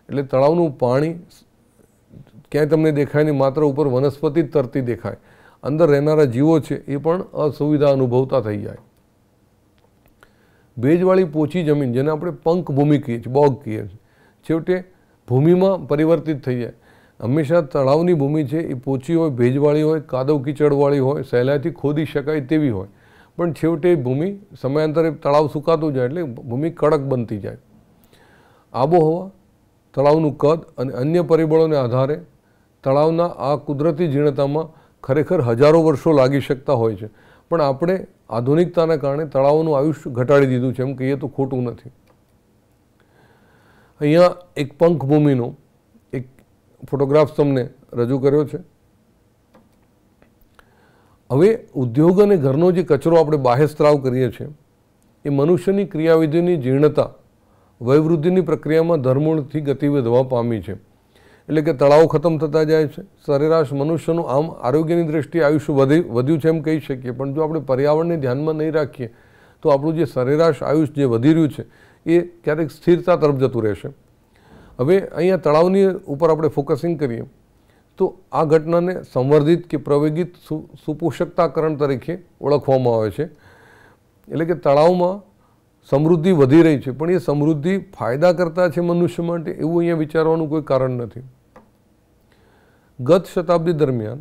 એટલે તળાવનું પાણી ક્યાંય તમને દેખાય નહીં, માત્ર ઉપર વનસ્પતિ જ તરતી દેખાય. અંદર રહેનારા જીવો છે, એ પણ અસુવિધા અનુભવતા થઈ જાય. ભેજવાળી પોચી જમીન, જેને આપણે પંખ ભૂમિ કહીએ છીએ, બોગ કહીએ છીએ, છેવટે ભૂમિમાં પરિવર્તિત થઈ જાય. હંમેશા તળાવની ભૂમિ છે, એ પોચી હોય, ભેજવાળી હોય, કાદવ કીચડવાળી હોય, સહેલાઈથી ખોદી શકાય તેવી હોય. પણ છેવટે ભૂમિ સમયાંતરે તળાવ સુકાતું જાય એટલે ભૂમિ કડક બનતી જાય. આબોહવા, તળાવનું કદ અને અન્ય પરિબળોને આધારે તળાવના આ કુદરતી જીર્ણતામાં ખરેખર હજારો વર્ષો લાગી શકતા હોય છે. પણ આપણે આધુનિકતાના કારણે તળાવોનું આયુષ્ય ઘટાડી દીધું છે, એમ કહીએ તો ખોટું નથી. અહીંયા એક પંખ ભૂમિનો ફોટોગ્રાફ તમને રજૂ કર્યો છે. હવે ઉદ્યોગ અને ઘરનો જે કચરો આપણે બાહ્ય સ્ત્રાવ કરીએ છીએ, એ મનુષ્યની ક્રિયાવિધિની જીર્ણતા, વયવૃદ્ધિની પ્રક્રિયામાં ધર્મૂળથી ગતિ વધવા પામી છે. એટલે કે તળાવ ખતમ થતા જાય છે. સરેરાશ મનુષ્યનું આમ આરોગ્યની દ્રષ્ટિએ આયુષ્ય વધી, વધ્યું છે એમ કહી શકીએ. પણ જો આપણે પર્યાવરણને ધ્યાનમાં નહીં રાખીએ, તો આપણું જે સરેરાશ આયુષ જે વધી રહ્યું છે, એ ક્યારેક સ્થિરતા તરફ જતું રહેશે. હવે અહીંયા તળાવની ઉપર આપણે ફોકસિંગ કરીએ, તો આ ઘટનાને સંવર્ધિત કે પ્રવેગિત સુપોષકતાકરણ તરીકે ઓળખવામાં આવે છે. એટલે કે તળાવમાં સમૃદ્ધિ વધી રહી છે, પણ એ સમૃદ્ધિ ફાયદા કરતા છે મનુષ્ય માટે એવું અહીંયા વિચારવાનું કોઈ કારણ નથી. ગત શતાબ્દી દરમિયાન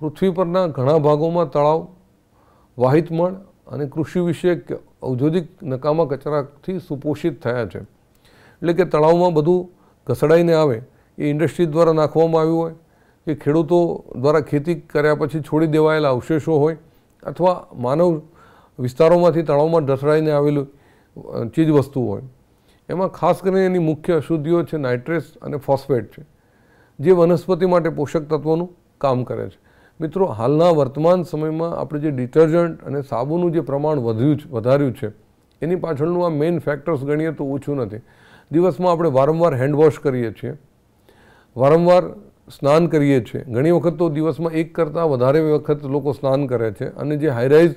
પૃથ્વી પરના ઘણા ભાગોમાં તળાવ વાહિતમળ અને કૃષિ વિષયક ઔદ્યોગિક નકામા કચરાથી સુપોષિત થયા છે. એટલે કે તળાવમાં બધું ઘસડાઈને આવે, એ ઇન્ડસ્ટ્રી દ્વારા નાખવામાં આવ્યું હોય કે ખેડૂતો દ્વારા ખેતી કર્યા પછી છોડી દેવાયેલા અવશેષો હોય અથવા માનવ વિસ્તારોમાંથી તળાવમાં ઢસડાઈને આવેલું ચીજવસ્તુ હોય. એમાં ખાસ કરીને એની મુખ્ય અશુદ્ધિઓ છે નાઇટ્રેસ અને ફોસ્ફેટ છે, જે વનસ્પતિ માટે પોષક તત્વોનું કામ કરે છે. મિત્રો, હાલના વર્તમાન સમયમાં આપણે જે ડિટર્જન્ટ અને સાબુનું જે પ્રમાણ વધ્યું વધાર્યું છે, એની પાછળનું આ મેઇન ફેક્ટર્સ ગણીએ તો ઓછું નથી. દિવસમાં આપણે વારંવાર હેન્ડવોશ કરીએ છીએ, વારંવાર સ્નાન કરીએ છીએ. ઘણી વખત તો દિવસમાં એક કરતાં વધારે વખત લોકો સ્નાન કરે છે અને જે હાઈરાઇઝ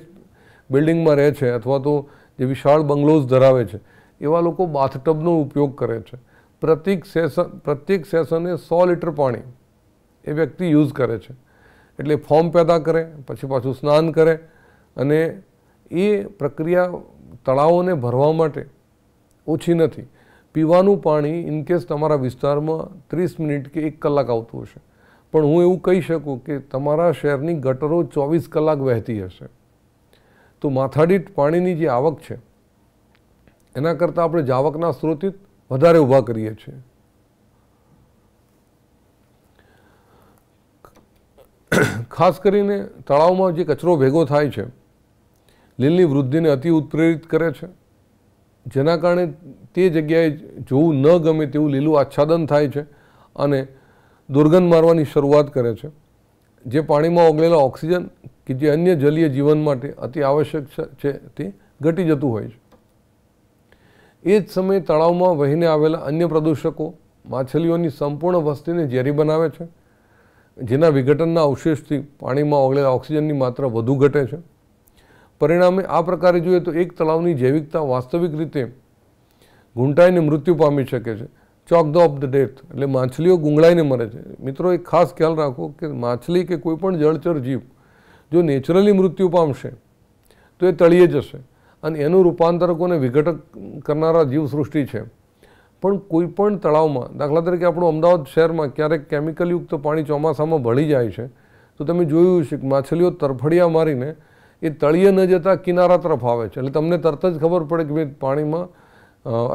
બિલ્ડિંગમાં રહે છે અથવા તો જે વિશાળ બંગલોઝ ધરાવે છે, એવા લોકો બાથટબનો ઉપયોગ કરે છે. પ્રત્યેક સેશન પ્રત્યેક સેશને સો લીટર પાણી એ વ્યક્તિ યુઝ કરે છે. એટલે ફોર્મ પેદા કરે, પછી પાછું સ્નાન કરે અને એ પ્રક્રિયા તળાવોને ભરવા માટે ઓછી નથી. પીવાનું પાણી ઇનકેસ તમારા વિસ્તારમાં ત્રીસ મિનિટ કે એક કલાક આવતું હશે. પણ હું એવું કહી શકું કે તમારા શહેરની ગટરો ચોવીસ કલાક વહેતી હશે. તો માથાદીઠ પાણીની જે આવક છે, એના કરતાં આપણે જાવકના સ્ત્રોત વધારે ઊભા કરીએ છીએ. ખાસ કરીને તળાવમાં જે કચરો ભેગો થાય છે, લીલની વૃદ્ધિને અતિ ઉત્પ્રેરિત કરે છે. જેના કારણે તે જગ્યાએ જોવું ન ગમે તેવું લીલું આચ્છાદન થાય છે અને દુર્ગંધ મારવાની શરૂઆત કરે છે. જે પાણીમાં ઓગળેલા ઓક્સિજન કે જે અન્ય જલીય જીવન માટે અતિ આવશ્યક છે તે ઘટી જતું હોય છે. એ જ સમયે તળાવમાં વહીને આવેલા અન્ય પ્રદૂષકો માછલીઓની સંપૂર્ણ વસ્તીને ઝેરી બનાવે છે. જેના વિઘટનના અવશેષથી પાણીમાં ઓગળેલા ઓક્સિજનની માત્રા વધુ ઘટે છે. પરિણામે આ પ્રકારે જોઈએ તો એક તળાવની જૈવિકતા વાસ્તવિક રીતે ઘૂંટાઈને મૃત્યુ પામી શકે છે. Choke the of the death એટલે માછલીઓ ગુંગળાઈને મરે છે. મિત્રો, એક ખાસ ખ્યાલ રાખો કે માછલી કે કોઈપણ જળચર જીવ જો નેચરલી મૃત્યુ પામશે, તો એ તળીએ જશે અને એનું રૂપાંતરકોને વિઘટક કરનારા જીવસૃષ્ટિ છે. પણ કોઈપણ તળાવમાં, દાખલા તરીકે આપણું અમદાવાદ શહેરમાં ક્યારેક કેમિકલયુક્ત પાણી ચોમાસામાં ભળી જાય છે, તો તમે જોયું છે કે માછલીઓ તરફડિયા મારીને એ તળિયે ન જતાં કિનારા તરફ આવે છે. એટલે તમને તરત જ ખબર પડે કે ભાઈ પાણીમાં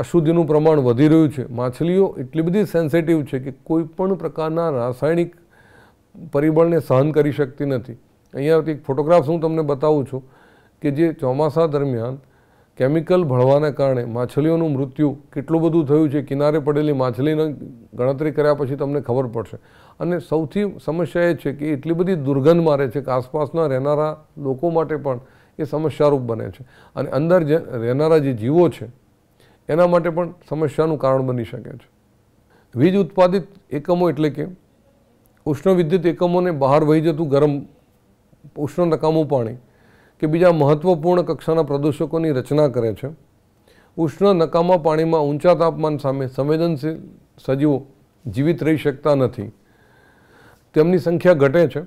અશુદ્ધિનું પ્રમાણ વધી રહ્યું છે. માછલીઓ એટલી બધી સેન્સિટિવ છે કે કોઈ પણ પ્રકારના રાસાયણિક પરિબળને સહન કરી શકતી નથી. અહીંયા એક ફોટોગ્રાફ્સ હું તમને બતાવું છું કે જે ચોમાસા દરમિયાન કેમિકલ ભળવાને કારણે માછલીઓનું મૃત્યુ કેટલું બધું થયું છે, કિનારે પડેલી માછલીની ગણતરી કર્યા પછી તમને ખબર પડશે. અને સૌથી સમસ્યા એ છે કે એટલી બધી દુર્ગંધ મારે છે કે આસપાસના રહેનારા લોકો માટે પણ એ સમસ્યારૂપ બને છે. અને અંદર જે રહેનારા જે જીવો છે, એના માટે પણ સમસ્યાનું કારણ બની શકે છે. વીજ ઉત્પાદિત એકમો એટલે કે ઉષ્ણ વિદ્યુત એકમોને બહાર વહી જતું ગરમ ઉષ્ણ નકામું પાણી કે બીજા મહત્ત્વપૂર્ણ કક્ષાના પ્રદૂષકોની રચના કરે છે. ઉષ્ણ નકામા પાણીમાં ઊંચા તાપમાન સામે સંવેદનશીલ સજીવો જીવિત રહી શકતા નથી. તેમની સંખ્યા ઘટે છે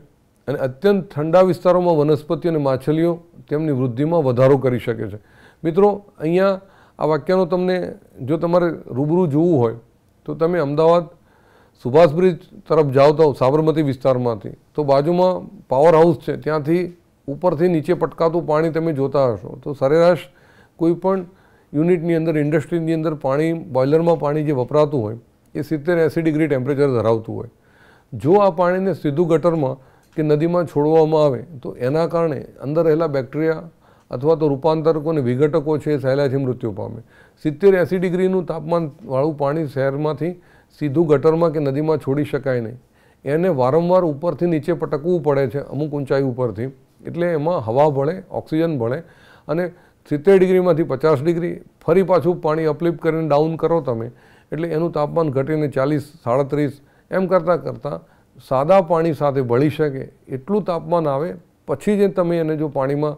અને અત્યંત ઠંડા વિસ્તારોમાં વનસ્પતિ અને માછલીઓ તેમની વૃદ્ધિમાં વધારો કરી શકે છે. મિત્રો, અહીંયા આ વાક્યનો તમને જો તમારે રૂબરૂ જોવું હોય, તો તમે અમદાવાદ સુભાષ બ્રિજ તરફ જાઓ તો સાબરમતી વિસ્તારમાંથી. તો બાજુમાં પાવર હાઉસ છે. ત્યાંથી ઉપરથી નીચે પટકાતું પાણી તમે જોતા હશો. તો સરેરાશ કોઈ પણ યુનિટની અંદર, ઇન્ડસ્ટ્રીની અંદર પાણી, બોઇલરમાં પાણી જે વપરાતું હોય, એ સિત્તેર એંસી ડિગ્રી ટેમ્પરેચર ધરાવતું હોય. જો આ પાણીને સીધું ગટરમાં કે નદીમાં છોડવામાં આવે, તો એના કારણે અંદર રહેલા બેક્ટેરિયા અથવા તો રૂપાંતરકો અને વિઘટકો છે એ સહેલાઈથી મૃત્યુ પામે. સિત્તેર એંસી ડિગ્રીનું તાપમાનવાળું પાણી શહેરમાંથી સીધું ગટરમાં કે નદીમાં છોડી શકાય નહીં. એને વારંવાર ઉપરથી નીચે પટકવું પડે છે, અમુક ઊંચાઈ ઉપરથી. એટલે એમાં હવા ભળે, ઓક્સિજન ભળે અને સિત્તેર ડિગ્રીમાંથી પચાસ ડિગ્રી ફરી પાછું પાણી અપલિફ્ટ કરીને ડાઉન કરો તમે. એટલે એનું તાપમાન ઘટીને ચાલીસ, સાડત્રીસ, એમ કરતાં કરતાં સાદા પાણી સાથે ભળી શકે એટલું તાપમાન આવે. પછી જે તમે એને જો પાણીમાં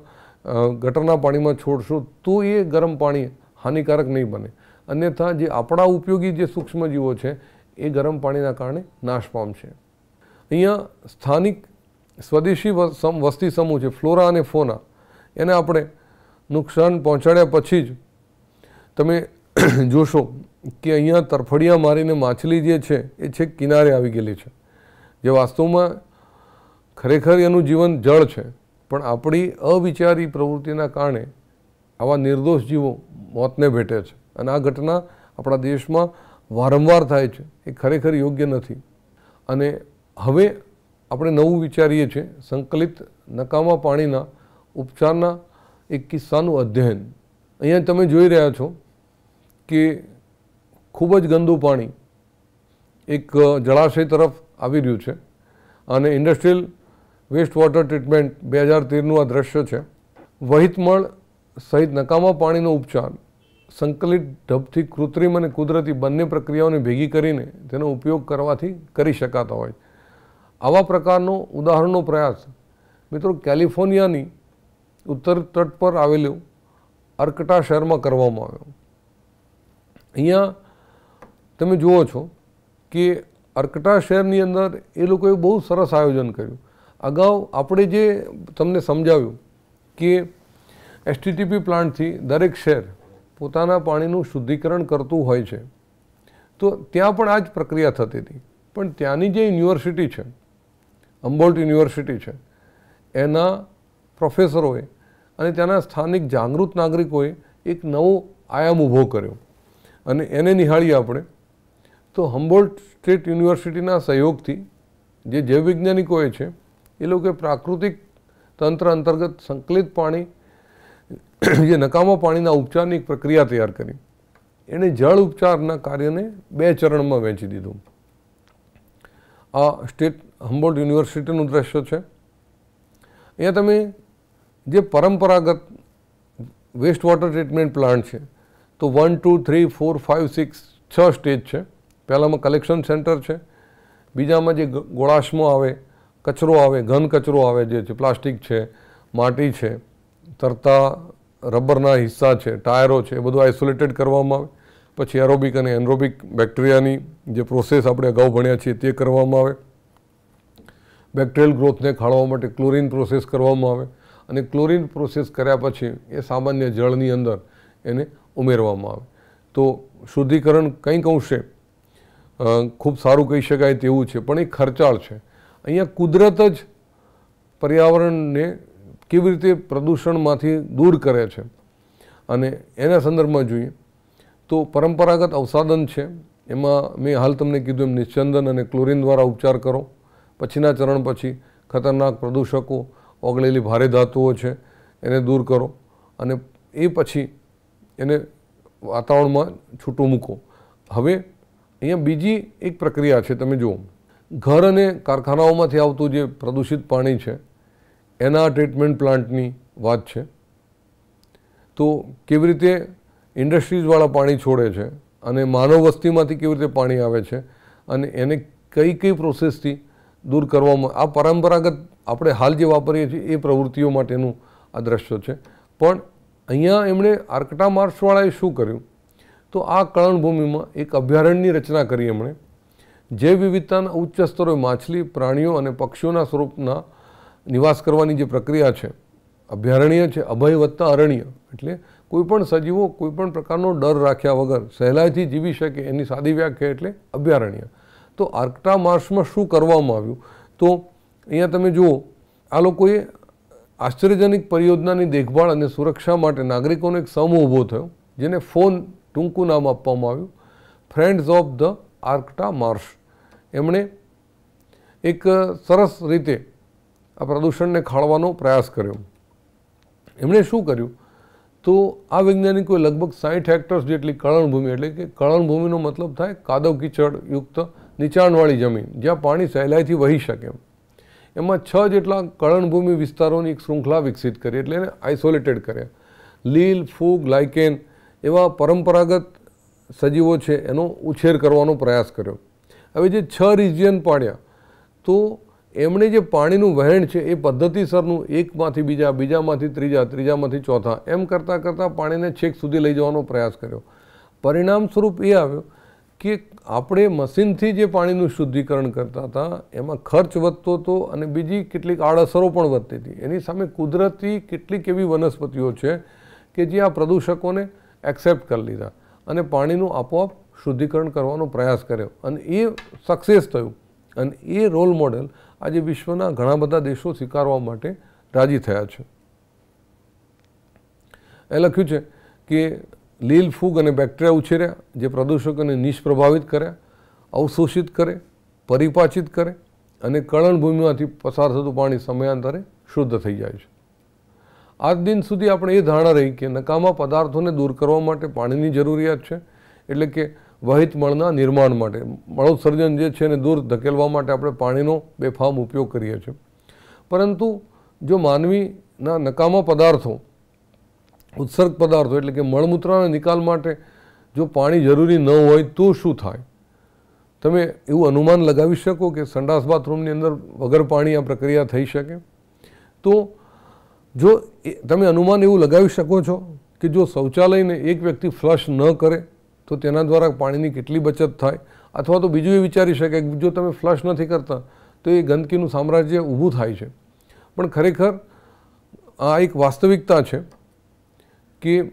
ગટરના પાણીમાં છોડશો તો એ ગરમ પાણી હાનિકારક નહીં બને. અન્યથા જે આપણા ઉપયોગી જે સૂક્ષ્મજીવો છે એ ગરમ પાણીના કારણે નાશ પામશે. અહીંયા સ્થાનિક સ્વદેશી વસ્તી સમૂહ છે, ફ્લોરા અને ફોના. એને આપણે નુકસાન પહોંચાડ્યા પછી જ તમે [clears throat] જોશો કે અહીંયા તરફડિયા મારીને માછલી જે છે, એ છેક કિનારે આવી ગયેલી છે. જે વાસ્તવમાં ખરેખર એનું જીવન જળ છે, પણ આપણી અવિચારી પ્રવૃત્તિના કારણે આવા નિર્દોષ જીવો મોતને ભેટે છે. અને આ ઘટના આપણા દેશમાં વારંવાર થાય છે. એ ખરેખર યોગ્ય નથી. અને હવે આપણે નવું વિચારીએ છીએ, સંકલિત નકામા પાણીના ઉપચારના એક કિસ્સાનું અધ્યયન. અહીંયા તમે જોઈ રહ્યા છો કે ખૂબ જ ગંદુ પાણી એક જળાશય તરફ આવી રહ્યું છે અને ઇન્ડસ્ટ્રીયલ વેસ્ટ વોટર ટ્રીટમેન્ટ બે હજાર તેરનું આ દ્રશ્ય છે. વહિતમળ સહિત નકામા પાણીનો ઉપચાર સંકલિત ઢબથી કૃત્રિમ અને કુદરતી બંને પ્રક્રિયાઓને ભેગી કરીને તેનો ઉપયોગ કરવાથી કરી શકાતા હોય. આવા પ્રકારનો ઉદાહરણનો પ્રયાસ. મિત્રો, કેલિફોર્નિયાની ઉત્તર તટ પર આવેલું અર્કટા શહેરમાં કરવામાં આવ્યો. અહીંયા તમે જુઓ છો કે અર્કટા શહેરની અંદર એ લોકોએ બહુ સરસ આયોજન કર્યું. અગાઉ આપણે જે તમને સમજાવ્યું કે એસટીટીપી પ્લાન્ટથી દરેક શહેર પોતાના પાણીનું શુદ્ધિકરણ કરતું હોય છે, તો ત્યાં પણ આ જ પ્રક્રિયા થતી હતી. પણ ત્યાંની જે યુનિવર્સિટી છે અંબોલ્ટ યુનિવર્સિટી છે. એના પ્રોફેસરોએ અને ત્યાંના સ્થાનિક જાગૃત નાગરિકોએ એક નવો આયામ ઊભો કર્યો. અને એને નિહાળીએ આપણે તો હમ્બોલ્ટ સ્ટેટ યુનિવર્સિટીના સહયોગથી જે જૈવવૈજ્ઞાનિકોએ છે, એ લોકોએ પ્રાકૃતિક તંત્ર અંતર્ગત સંકલિત પાણી, જે નકામા પાણીના ઉપચારની એક પ્રક્રિયા તૈયાર કરી. એણે જળ ઉપચારના કાર્યને બે ચરણમાં વહેંચી દીધું. આ સ્ટેટ હમ્બોલ્ટ યુનિવર્સિટીનું દ્રશ્ય છે. અહીંયા તમે જે પરંપરાગત વેસ્ટ વોટર ટ્રીટમેન્ટ પ્લાન્ટ છે, તો one two three four five six છ સ્ટેજ છે. પહેલાંમાં કલેક્શન સેન્ટર છે. બીજામાં જે ગોળાશમાં આવે, કચરો આવે, ઘન કચરો આવે જે છે, પ્લાસ્ટિક છે, માટી છે, તરતા, રબરના હિસ્સા છે, ટાયરો છે, એ બધું આઇસોલેટેડ કરવામાં આવે. પછી એરોબિક અને એનરોબિક બેક્ટેરિયાની જે પ્રોસેસ આપણે અગાઉ ભણ્યા છીએ તે કરવામાં આવે. બેક્ટેરિયલ ગ્રોથને ખાળવા માટે ક્લોરિન પ્રોસેસ કરવામાં આવે અને ક્લોરિન પ્રોસેસ કર્યા પછી એ સામાન્ય જળની અંદર એને ઉમેરવામાં આવે. તો શુદ્ધિકરણ કંઈક અંશે ખૂબ સારું કહી શકાય તેવું છે, પણ એ ખર્ચાળ છે. અહીંયા કુદરત જ પર્યાવરણને કેવી રીતે પ્રદૂષણમાંથી દૂર કરે છે અને એના સંદર્ભમાં જોઈએ તો પરંપરાગત અવસાદન છે. એમાં મેં હાલ તમને કીધું એમ નિશ્ચંદન અને ક્લોરિન દ્વારા ઉપચાર કરો. પછીના ચરણ પછી ખતરનાક પ્રદૂષકો, ઓગળેલી ભારે ધાતુઓ છે, એને દૂર કરો અને એ પછી એને વાતાવરણમાં છૂટું મૂકો. હવે અહીંયા બીજી એક પ્રક્રિયા છે, તમે જુઓ. ઘર અને કારખાનાઓમાંથી આવતું જે પ્રદૂષિત પાણી છે, એના ટ્રીટમેન્ટ પ્લાન્ટની વાત છે. તો કેવી રીતે ઇન્ડસ્ટ્રીઝવાળા પાણી છોડે છે અને માનવ વસ્તીમાંથી કેવી રીતે પાણી આવે છે અને એને કઈ કઈ પ્રોસેસથી દૂર કરવામાં આ પરંપરાગત આપણે હાલ જે વાપરીએ છીએ એ પ્રવૃત્તિઓ માટેનું આ દ્રશ્ય છે. પણ અહીંયા એમણે આર્કટા માર્સવાળાએ શું કર્યું? તો આ કળણભૂમિમાં એક અભયારણ્યની રચના કરી એમણે જૈવ વિવિધતાના ઉચ્ચ સ્તરોએ માછલી, પ્રાણીઓ અને પક્ષીઓના સ્વરૂપના નિવાસ કરવાની જે પ્રક્રિયા છે, અભયારણ્ય છે, અભય વત્તા અરણ્ય, એટલે કોઈપણ સજીવો કોઈપણ પ્રકારનો ડર રાખ્યા વગર સહેલાઈથી જીવી શકે એની સાદી વ્યાખ્યા એટલે અભયારણ્ય. તો આર્કટા માર્સમાં શું કરવામાં આવ્યું? તો અહીંયા તમે જુઓ, આ લોકોએ આશ્ચર્યજનક પરિયોજનાની દેખભાળ અને સુરક્ષા માટે નાગરિકોનો એક સમૂહ ઊભો થયો, જેને ફોન ટૂંકું નામ આપવામાં આવ્યું friends of the Arcata marsh એમણે એક સરસ રીતે આ પ્રદૂષણને ખાળવાનો પ્રયાસ કર્યો. એમણે શું કર્યું? તો આ વૈજ્ઞાનિકોએ લગભગ સાઠ હેક્ટર્સ જેટલી કળણભૂમિ એટલે કે કળણભૂમિનો મતલબ થાય કાદવ કીચડ યુક્ત નીચાણવાળી જમીન, જ્યાં પાણી સહેલાઈથી વહી શકે એમ. છ જેટલા કળણભૂમિ વિસ્તારોની એક શૃંખલા વિકસિત કરી, એટલે એને આઇસોલેટેડ કર્યા. લીલ, ફૂગ લાઇકેન એવા પરંપરાગત સજીવો છે, એનો ઉછેર કરવાનો પ્રયાસ કર્યો. હવે જે છ રિજિયન પાડ્યા, તો એમણે જે પાણીનું વહેણ છે, એ પદ્ધતિસરનું, એકમાંથી બીજા, બીજામાંથી ત્રીજા, ત્રીજામાંથી ચોથા, એમ કરતાં કરતાં પાણીને છેક સુધી લઈ જવાનો પ્રયાસ કર્યો. પરિણામ સ્વરૂપ એ આવ્યો કે આપણે મશીનથી જે પાણીનું શુદ્ધિકરણ કરતા હતા, એમાં ખર્ચ વધતો હતો અને બીજી કેટલીક આડઅસરો પણ વધતી હતી. એની સામે કુદરતી કેટલીક એવી વનસ્પતિઓ છે કે જે આ પ્રદૂષકોને એક્સેપ્ટ કરી લીધા અને પાણીનું આપોઆપ શુદ્ધિકરણ કરવાનો પ્રયાસ કર્યો. અને એ સક્સેસ થયું. અને એ રોલ મોડેલ આજે વિશ્વના ઘણા બધા દેશો સ્વીકારવા માટે રાજી થયા છે. એ લખ્યું છે કે લીલ ફૂગ અને બેક્ટેરિયા ઉછેર્યા, જે પ્રદૂષકોને નિષ્પ્રભાવિત કર્યા, અવશોષિત કરે, પરિપાચિત કરે અને કળણભૂમિમાંથી પસાર થતું પાણી સમયાંતરે શુદ્ધ થઈ જાય છે. આજ દિન સુધી આપણે એ ધારણા રહી કે નકામા પદાર્થોને દૂર કરવા માટે પાણીની જરૂરિયાત છે, એટલે કે વહિત મળના નિર્માણ માટે. મળોત્સર્જન જે છે એને દૂર ધકેલવા માટે આપણે પાણીનો બેફામ ઉપયોગ કરીએ છીએ. પરંતુ જો માનવીના નકામા પદાર્થો ઉત્સર્ગ પદાર્થો એટલે કે મળમૂત્રના નિકાલ માટે જો પાણી જરૂરી ન હોય તો શું થાય? તમે એવું અનુમાન લગાવી શકો કે સંડાસ બાથરૂમની અંદર વગર પાણી આ પ્રક્રિયા થઈ શકે? તો જો તમે અનુમાન એવું લગાવી શકો છો કે જો શૌચાલયને એક વ્યક્તિ ફ્લશ ન કરે, તો તેના દ્વારા પાણીની કેટલી બચત થાય? અથવા તો બીજું એ વિચારી શકે કે જો તમે ફ્લશ નથી કરતા, તો એ ગંદકીનું સામ્રાજ્ય ઊભું થાય છે. પણ ખરેખર આ એક વાસ્તવિકતા છે. કે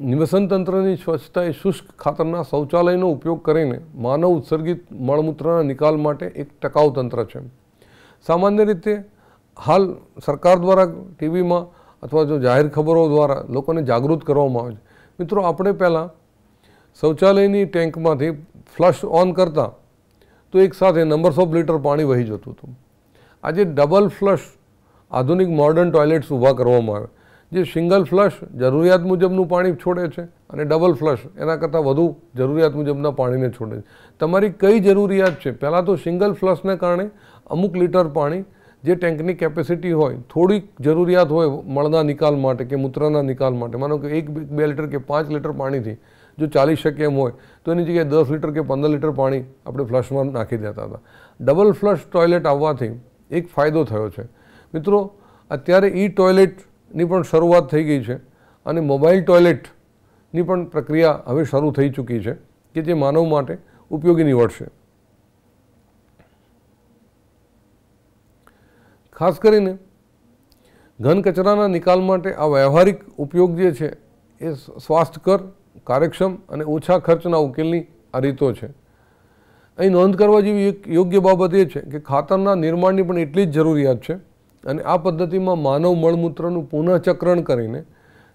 નિવસન તંત્રની સ્વચ્છતા એ શુષ્ક ખાતરના શૌચાલયનો ઉપયોગ કરીને માનવ ઉત્સર્ગિત મળમૂત્રના નિકાલ માટે એક ટકાઉ તંત્ર છે. સામાન્ય રીતે હાલ સરકાર દ્વારા ટીવીમાં અથવા જો જાહેર ખબરો દ્વારા લોકોને જાગૃત કરવામાં આવે છે. મિત્રો, આપણે પહેલાં શૌચાલયની ટેન્કમાંથી ફ્લશ ઓન કરતા તો એક સાથે નંબર્સ ઓફ લીટર પાણી વહી જતું હતું. આજે ડબલ ફ્લશ આધુનિક મોડર્ન ટોયલેટ્સ ઊભા કરવામાં આવે. જે સિંગલ ફ્લશ જરૂરિયાત મુજબનું પાણી છોડે છે અને ડબલ ફ્લશ એના કરતાં વધુ જરૂરિયાત મુજબના પાણીને છોડે છે. તમારી કઈ જરૂરિયાત છે? પહેલાં તો સિંગલ ફ્લશને કારણે અમુક લીટર પાણી જે ટેન્કની કેપેસિટી હોય, થોડીક જરૂરિયાત હોય મળના નિકાલ માટે કે મૂત્રના નિકાલ માટે, માનો કે એક બે લીટર કે પાંચ લીટર પાણીથી જો ચાલી શકે એમ હોય, તો એની જગ્યાએ દસ લીટર કે પંદર લીટર પાણી આપણે ફ્લશમાં નાખી દેતા હતા. ડબલ ફ્લશ ટોયલેટ આવવાથી એક ફાયદો થયો છે. મિત્રો, અત્યારે ઈ ટોયલેટ ની પણ શરૂઆત થઈ ગઈ છે અને મોબાઈલ ટોયલેટની પણ પ્રક્રિયા હવે શરૂ થઈ ચૂકી છે કે જે માનવ માટે ઉપયોગી નીવડશે. ખાસ કરીને ઘન કચરાના નિકાલ માટે આ વ્યવહારિક ઉપયોગ જે છે એ સ્વાસ્થ્યકર, કાર્યક્ષમ અને ઓછા ખર્ચના ઉકેલની આ રીતો છે. અહીં નોંધ કરવા જેવી એક યોગ્ય બાબત એ છે કે ખાતરના નિર્માણની પણ એટલી જ જરૂરિયાત છે અને આ પદ્ધતિમાં માનવ મળમૂત્રનું પુનઃચક્રણ કરીને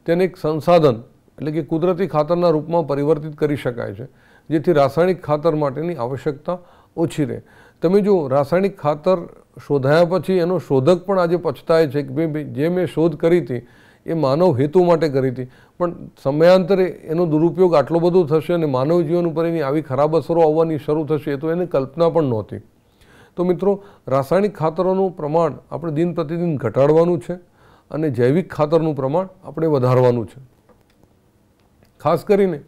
તેને એક સંસાધન, એટલે કે કુદરતી ખાતરના રૂપમાં પરિવર્તિત કરી શકાય છે, જેથી રાસાયણિક ખાતર માટેની આવશ્યકતા ઓછી રહે. તમે જો રાસાયણિક ખાતર શોધાયા પછી એનો શોધક પણ આજે પછતાય છે કે ભાઈ જે મેં શોધ કરી હતી એ માનવ હેતુ માટે કરી હતી. પણ સમયાંતરે એનો દુરુપયોગ આટલો બધો થશે અને માનવ જીવન ઉપર એની આવી ખરાબ અસરો આવવાની શરૂ થશે તો એને કલ્પના પણ નહોતી. તો મિત્રો, રાસાયણિક ખાતરોનું પ્રમાણ આપણે દિન પ્રતિદિન ઘટાડવાનું છે અને જૈવિક ખાતરનું પ્રમાણ આપણે વધારવાનું છે. ખાસ કરીને,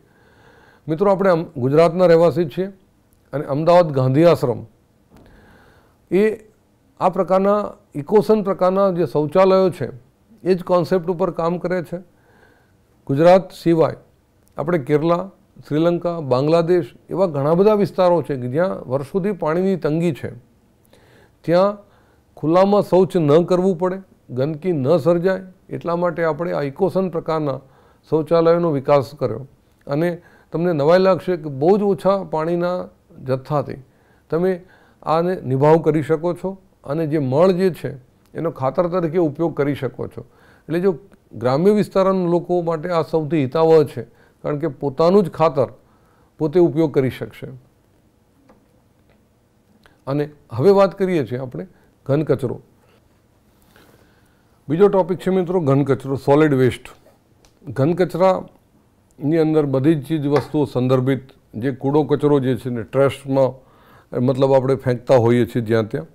મિત્રો, આપણે ગુજરાતના રહેવાસી છીએ અને અમદાવાદ ગાંધી આશ્રમ. એ આ પ્રકારના, ઇકોસન પ્રકારના જે શૌચાલયો છે, એ જ કોન્સેપ્ટ ઉપર કામ કરે છે. ગુજરાત સિવાય આપણે કેરલા, શ્રીલંકા, બાંગ્લાદેશ એવા ઘણા બધા વિસ્તારો છે કે જ્યાં વર્ષોથી પાણીની તંગી છે. ત્યાં ખુલ્લામાં શૌચ ન કરવું પડે, ગંદકી ન સર્જાય, એટલા માટે આપણે આ ઇકોસન પ્રકારના શૌચાલયોનો વિકાસ કર્યો. અને તમને નવાઈ લાગશે કે બહુ જ ઓછા પાણીના જથ્થાથી તમે આને નિભાવ કરી શકો છો અને જે મળ જે છે, એનો ખાતર તરીકે ઉપયોગ કરી શકો છો. એટલે જો ગ્રામ્ય વિસ્તારના લોકો માટે આ સૌથી હિતાવહ છે, કારણ કે પોતાનું જ ખાતર પોતે ઉપયોગ કરી શકશે. અને હવે વાત કરીએ છીએ આપણે ઘન કચરો બીજો ટોપિક છે મિત્રો ઘન કચરો સોલિડ વેસ્ટ ઘન કચરાની અંદર બધી જ ચીજ વસ્તુઓ સંદર્ભિત, જે કૂડો કચરો જે છે ને ટ્રસ્ટમાં મતલબ આપણે ફેંકતા હોઈએ છીએ જ્યાં ત્યાં.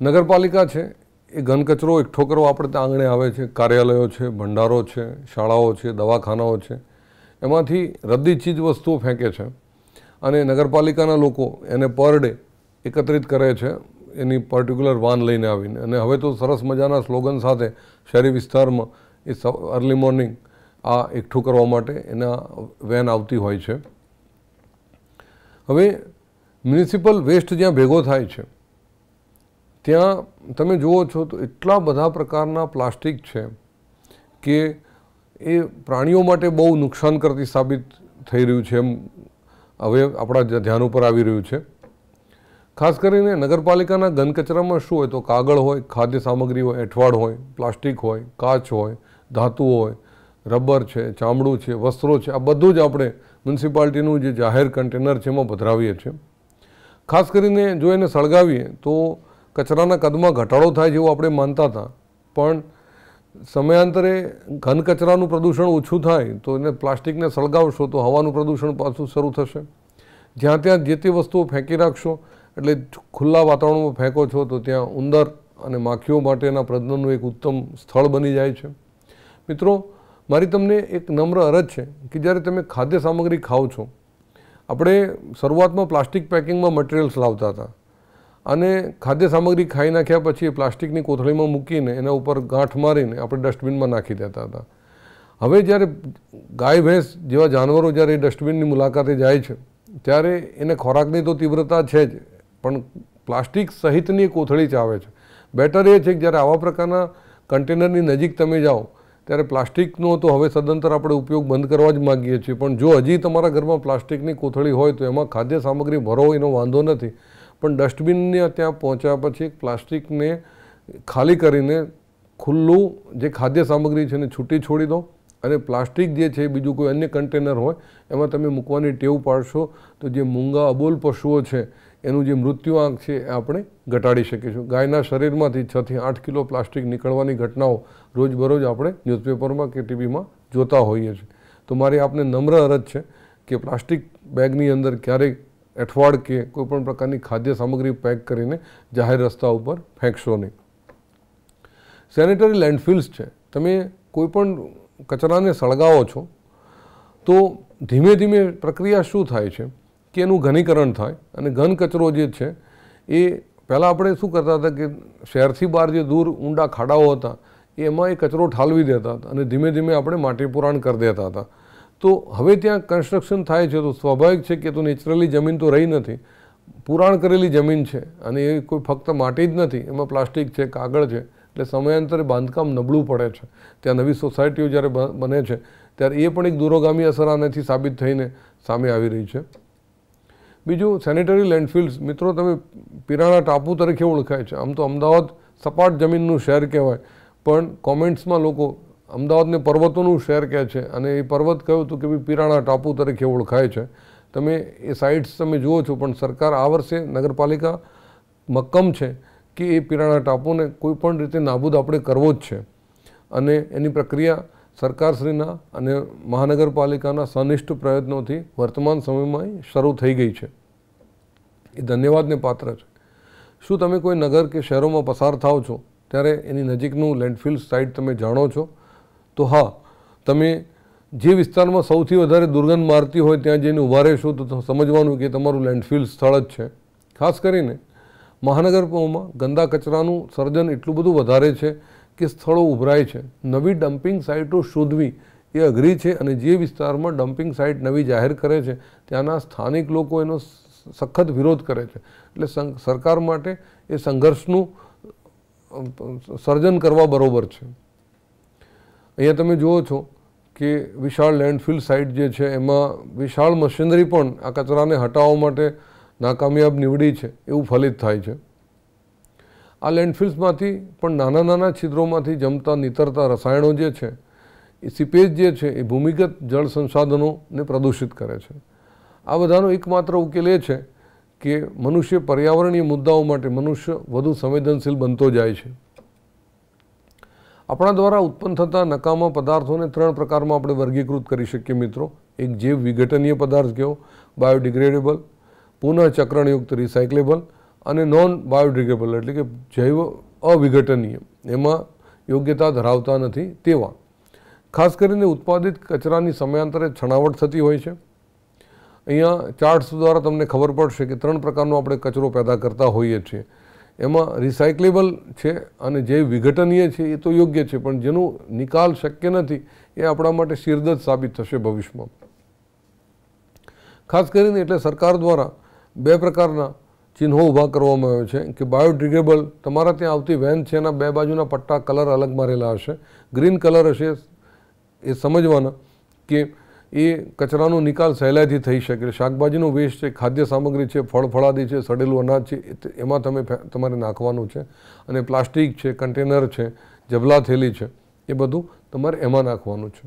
નગરપાલિકા છે, એ ઘન કચરો એકઠો કરવો આપણે ત્યાં આંગણે આવે છે, કાર્યાલયો છે, ભંડારો છે, શાળાઓ છે, દવાખાનાઓ છે, એમાંથી રદ્દી ચીજ વસ્તુઓ ફેંકે છે. અને નગરપાલિકાના લોકો એને પર ડે એકત્રિત કરે છે, એની પર્ટિક્યુલર વાન લઈને આવીને. અને હવે તો સરસ મજાના સ્લોગન સાથે શહેરી વિસ્તારમાં એ અર્લી મોર્નિંગ આ એકઠું કરવા માટે એના વેન આવતી હોય છે. હવે મ્યુનિસિપલ વેસ્ટ જ્યાં ભેગો થાય છે, ત્યાં તમે જુઓ છો તો એટલા બધા પ્રકારના પ્લાસ્ટિક છે કે એ પ્રાણીઓ માટે બહુ નુકસાન કરતી સાબિત થઈ રહ્યું છે એમ હવે આપણા ધ્યાન ઉપર આવી રહ્યું છે. ખાસ કરીને નગરપાલિકાના ઘન કચરામાં શું હોય તો કાગળ હોય, ખાદ્ય સામગ્રી હોય, એઠવાડ હોય, પ્લાસ્ટિક હોય, કાચ હોય ધાતુઓ હોય, રબર છે, ચામડું છે, વસ્ત્રો છે, આ બધું જ આપણે મ્યુનિસિપાલિટીનું જે જાહેર કન્ટેનર છે એમાં પધરાવીએ છીએ. ખાસ કરીને જો એને સળગાવીએ તો કચરાના કદમાં ઘટાડો થાય જેવું આપણે માનતા હતા. પણ સમયાંતરે ઘન કચરાનું પ્રદૂષણ ઓછું થાય તો એને પ્લાસ્ટિકને સળગાવશો તો હવાનું પ્રદૂષણ પાછું શરૂ થશે. જ્યાં ત્યાં જે તે વસ્તુઓ ફેંકી રાખશો એટલે ખુલ્લા વાતાવરણમાં ફેંકો છો તો ત્યાં ઉંદર અને માખીઓ માટેના પ્રજનનનું એક ઉત્તમ સ્થળ બની જાય છે. મિત્રો, મારી તમને એક નમ્ર અરજ છે કે જ્યારે તમે ખાદ્ય સામગ્રી ખાઓ છો, આપણે શરૂઆતમાં પ્લાસ્ટિક પેકિંગમાં મટીરિયલ્સ લાવતા હતા અને ખાદ્ય સામગ્રી ખાઈ નાખ્યા પછી એ પ્લાસ્ટિકની કોથળીમાં મૂકીને એના ઉપર ગાંઠ મારીને આપણે ડસ્ટબિનમાં નાખી દેતા હતા. હવે જ્યારે ગાય, ભેંસ જેવા જાનવરો જ્યારે એ ડસ્ટબિનની મુલાકાતે જાય છે, ત્યારે એને ખોરાકની તો તીવ્રતા છે જ. પણ પ્લાસ્ટિક સહિતની કોથળી ચાવે છે. બેટર એ છે કે જ્યારે આવા પ્રકારના કન્ટેનરની નજીક તમે જાઓ, ત્યારે પ્લાસ્ટિકનો તો હવે સદંતર આપણે ઉપયોગ બંધ કરવા જ માગીએ છીએ. પણ જો હજી તમારા ઘરમાં પ્લાસ્ટિકની કોથળી હોય, તો એમાં ખાદ્ય સામગ્રી ભરો એનો વાંધો નથી. પણ ડસ્ટબિનને ત્યાં પહોંચ્યા પછી પ્લાસ્ટિકને ખાલી કરીને ખુલ્લું જે ખાદ્ય સામગ્રી છે એને છૂટી છોડી દો. અને પ્લાસ્ટિક જે છે બીજું કોઈ અન્ય કન્ટેનર હોય, એમાં તમે મૂકવાની ટેવ પાડશો, તો જે મૂંગા અબોલ પશુઓ છે એનું જે મૃત્યુઆંક છે એ આપણે ઘટાડી શકીશું. ગાયના શરીરમાંથી છથી આઠ કિલો પ્લાસ્ટિક નીકળવાની ઘટનાઓ રોજબરોજ આપણે ન્યૂઝપેપરમાં કે ટીવીમાં જોતા હોઈએ છીએ. તો મારી આપને નમ્ર અરજ છે કે પ્લાસ્ટિક બેગની અંદર ક્યારેય એઠવાડ કે કોઈપણ પ્રકારની ખાદ્ય સામગ્રી પેક કરીને જાહેર રસ્તા ઉપર ફેંકશો નહીં. સેનેટરી લેન્ડફિલ્સ છે. તમે કોઈપણ કચરાને સળગાવો છો તો ધીમે ધીમે પ્રક્રિયા શું થાય છે? કે એનું ઘનીકરણ થાય અને ઘન કચરો જે છે, એ પહેલાં આપણે શું કરતા હતા કે શહેરથી બહાર જે દૂર ઊંડા ખાડાઓ હતા, એમાં એ કચરો ઠાલવી દેતા હતા અને ધીમે ધીમે આપણે માટી પુરાણ કરી દેતા હતા. તો હવે ત્યાં કન્સ્ટ્રક્શન થાય છે તો સ્વાભાવિક છે કે તો નેચરલી જમીન તો રહી નથી. પુરાણ કરેલી જમીન છે અને એ કોઈ ફક્ત માટી જ નથી, એમાં પ્લાસ્ટિક છે, કાગળ છે, એટલે સમયાંતરે બાંધકામ નબળું પડે છે. ત્યાં નવી સોસાયટીઓ જ્યારે બને છે, ત્યારે એ પણ એક દૂરોગામી અસર આનાથી સાબિત થઈને સામે આવી રહી છે. બીજું સેનેટરી લેન્ડફિલ્ડ્સ મિત્રો, તમે પિરાણા ટાપુ તરીકે ઓળખાય છે. આમ તો અમદાવાદ સપાટ જમીનનું શહેર કહેવાય. પણ કોમેન્ટ્સમાં લોકો અમદાવાદને પર્વતોનું શહેર કહે છે અને એ પર્વત કહ્યું હતું કે ભાઈ પિરાણા ટાપુ તરીકે ઓળખાય છે. તમે એ સાઇટ્સ તમે જુઓ છો, પણ સરકાર આ વર્ષે નગરપાલિકા મક્કમ છે કે એ પિરાણા ટાપુને કોઈપણ રીતે નાબૂદ આપણે કરવો જ છે. અને એની પ્રક્રિયા સરકારશ્રીના અને મહાનગરપાલિકાના સનિષ્ઠ પ્રયત્નોથી વર્તમાન સમયમાં શરૂ થઈ ગઈ છે. એ ધન્યવાદને પાત્ર છે. શું તમે કોઈ નગર કે શહેરોમાં પસાર થાવ છો? ત્યારે એની નજીકનું લેન્ડફિલ સાઇટ તમે જાણો છો? તો હા, તમે જે વિસ્તારમાં સૌથી વધારે દુર્ગંધ મારતી હોય ત્યાં જઈને ઊભા રહેશો તો સમજવાનું કે તમારું લેન્ડફિલ સ્થળ જ છે. ખાસ કરીને મહાનગરોમાં ગંદા કચરાનું સર્જન એટલું બધું વધારે છે કે સ્થળો ઉભરાય છે. નવી ડમ્પિંગ સાઇટો શોધવી એ અઘરી છે અને જે વિસ્તારમાં ડમ્પિંગ સાઇટ નવી જાહેર કરે છે, ત્યાંના સ્થાનિક લોકો એનો સખત વિરોધ કરે છે. એટલે સરકાર માટે એ સંઘર્ષનું સર્જન કરવા બરોબર છે. અહીંયા તમે જુઓ છો કે વિશાળ લેન્ડફિલ સાઇટ જે છે, એમાં વિશાળ મશીનરી પણ આ કચરાને હટાવવા માટે નાકામયાબ નીવડી છે, એવું ફલિત થાય છે. આ લેન્ડફિલ્સમાંથી પણ નાના નાના છિદ્રોમાંથી જમતા, નીતરતા રસાયણો જે છે, એ સીપેજ જે છે, એ ભૂમિગત જળ સંસાધનોને પ્રદૂષિત કરે છે. આ બધાનો એકમાત્ર ઉકેલ એ છે કે મનુષ્ય પર્યાવરણીય મુદ્દાઓ માટે મનુષ્ય વધુ સંવેદનશીલ બનતો જાય છે. આપણા દ્વારા ઉત્પન્ન થતા નકામા પદાર્થોને ત્રણ પ્રકારમાં આપણે વર્ગીકૃત કરી શકીએ મિત્રો. એક જૈવ વિઘટનીય પદાર્થ કયો? બાયોડિગ્રેડેબલ, પુનઃચક્રણયુક્ત રિસાયકલેબલ અને નોન બાયોડિગ્રેડેબલ એટલે કે જૈવ અવિઘટનીય. એમાં યોગ્યતા ધરાવતા નથી તેવા. ખાસ કરીને ઉત્પાદિત કચરાની સમયાંતરે છણાવટ થતી હોય છે. અહીંયા ચાર્ટ્સ દ્વારા તમને ખબર પડશે કે ત્રણ પ્રકારનો આપણે કચરો પેદા કરતા હોઈએ છીએ. એમાં રિસાયકલેબલ છે અને જે વિઘટનીય છે એ તો યોગ્ય છે, પણ જેનો નિકાલ શક્ય નથી એ આપણા માટે શિરદત સાબિત થશે ભવિષ્યમાં. ખાસ કરીને એટલે સરકાર દ્વારા બે પ્રકારના ચિહ્નો ઊભા કરવામાં આવ્યો છે કે બાયોડિગ્રેબલ તમારા ત્યાં આવતી વેન છે એના બે બાજુના પટ્ટા કલર અલગ મારેલા હશે. ગ્રીન કલર હશે એ સમજવાના કે એ કચરાનો નિકાલ સહેલાઈથી થઈ શકે. શાકભાજીનો વેસ્ટ છે, ખાદ્ય સામગ્રી છે, ફળ ફળાદી છે, સડેલું અનાજ છે એમાં તમે તમારે નાખવાનું છે. અને પ્લાસ્ટિક છે, કન્ટેનર છે, જબલા થેલી છે, એ બધું તમારે એમાં નાખવાનું છે.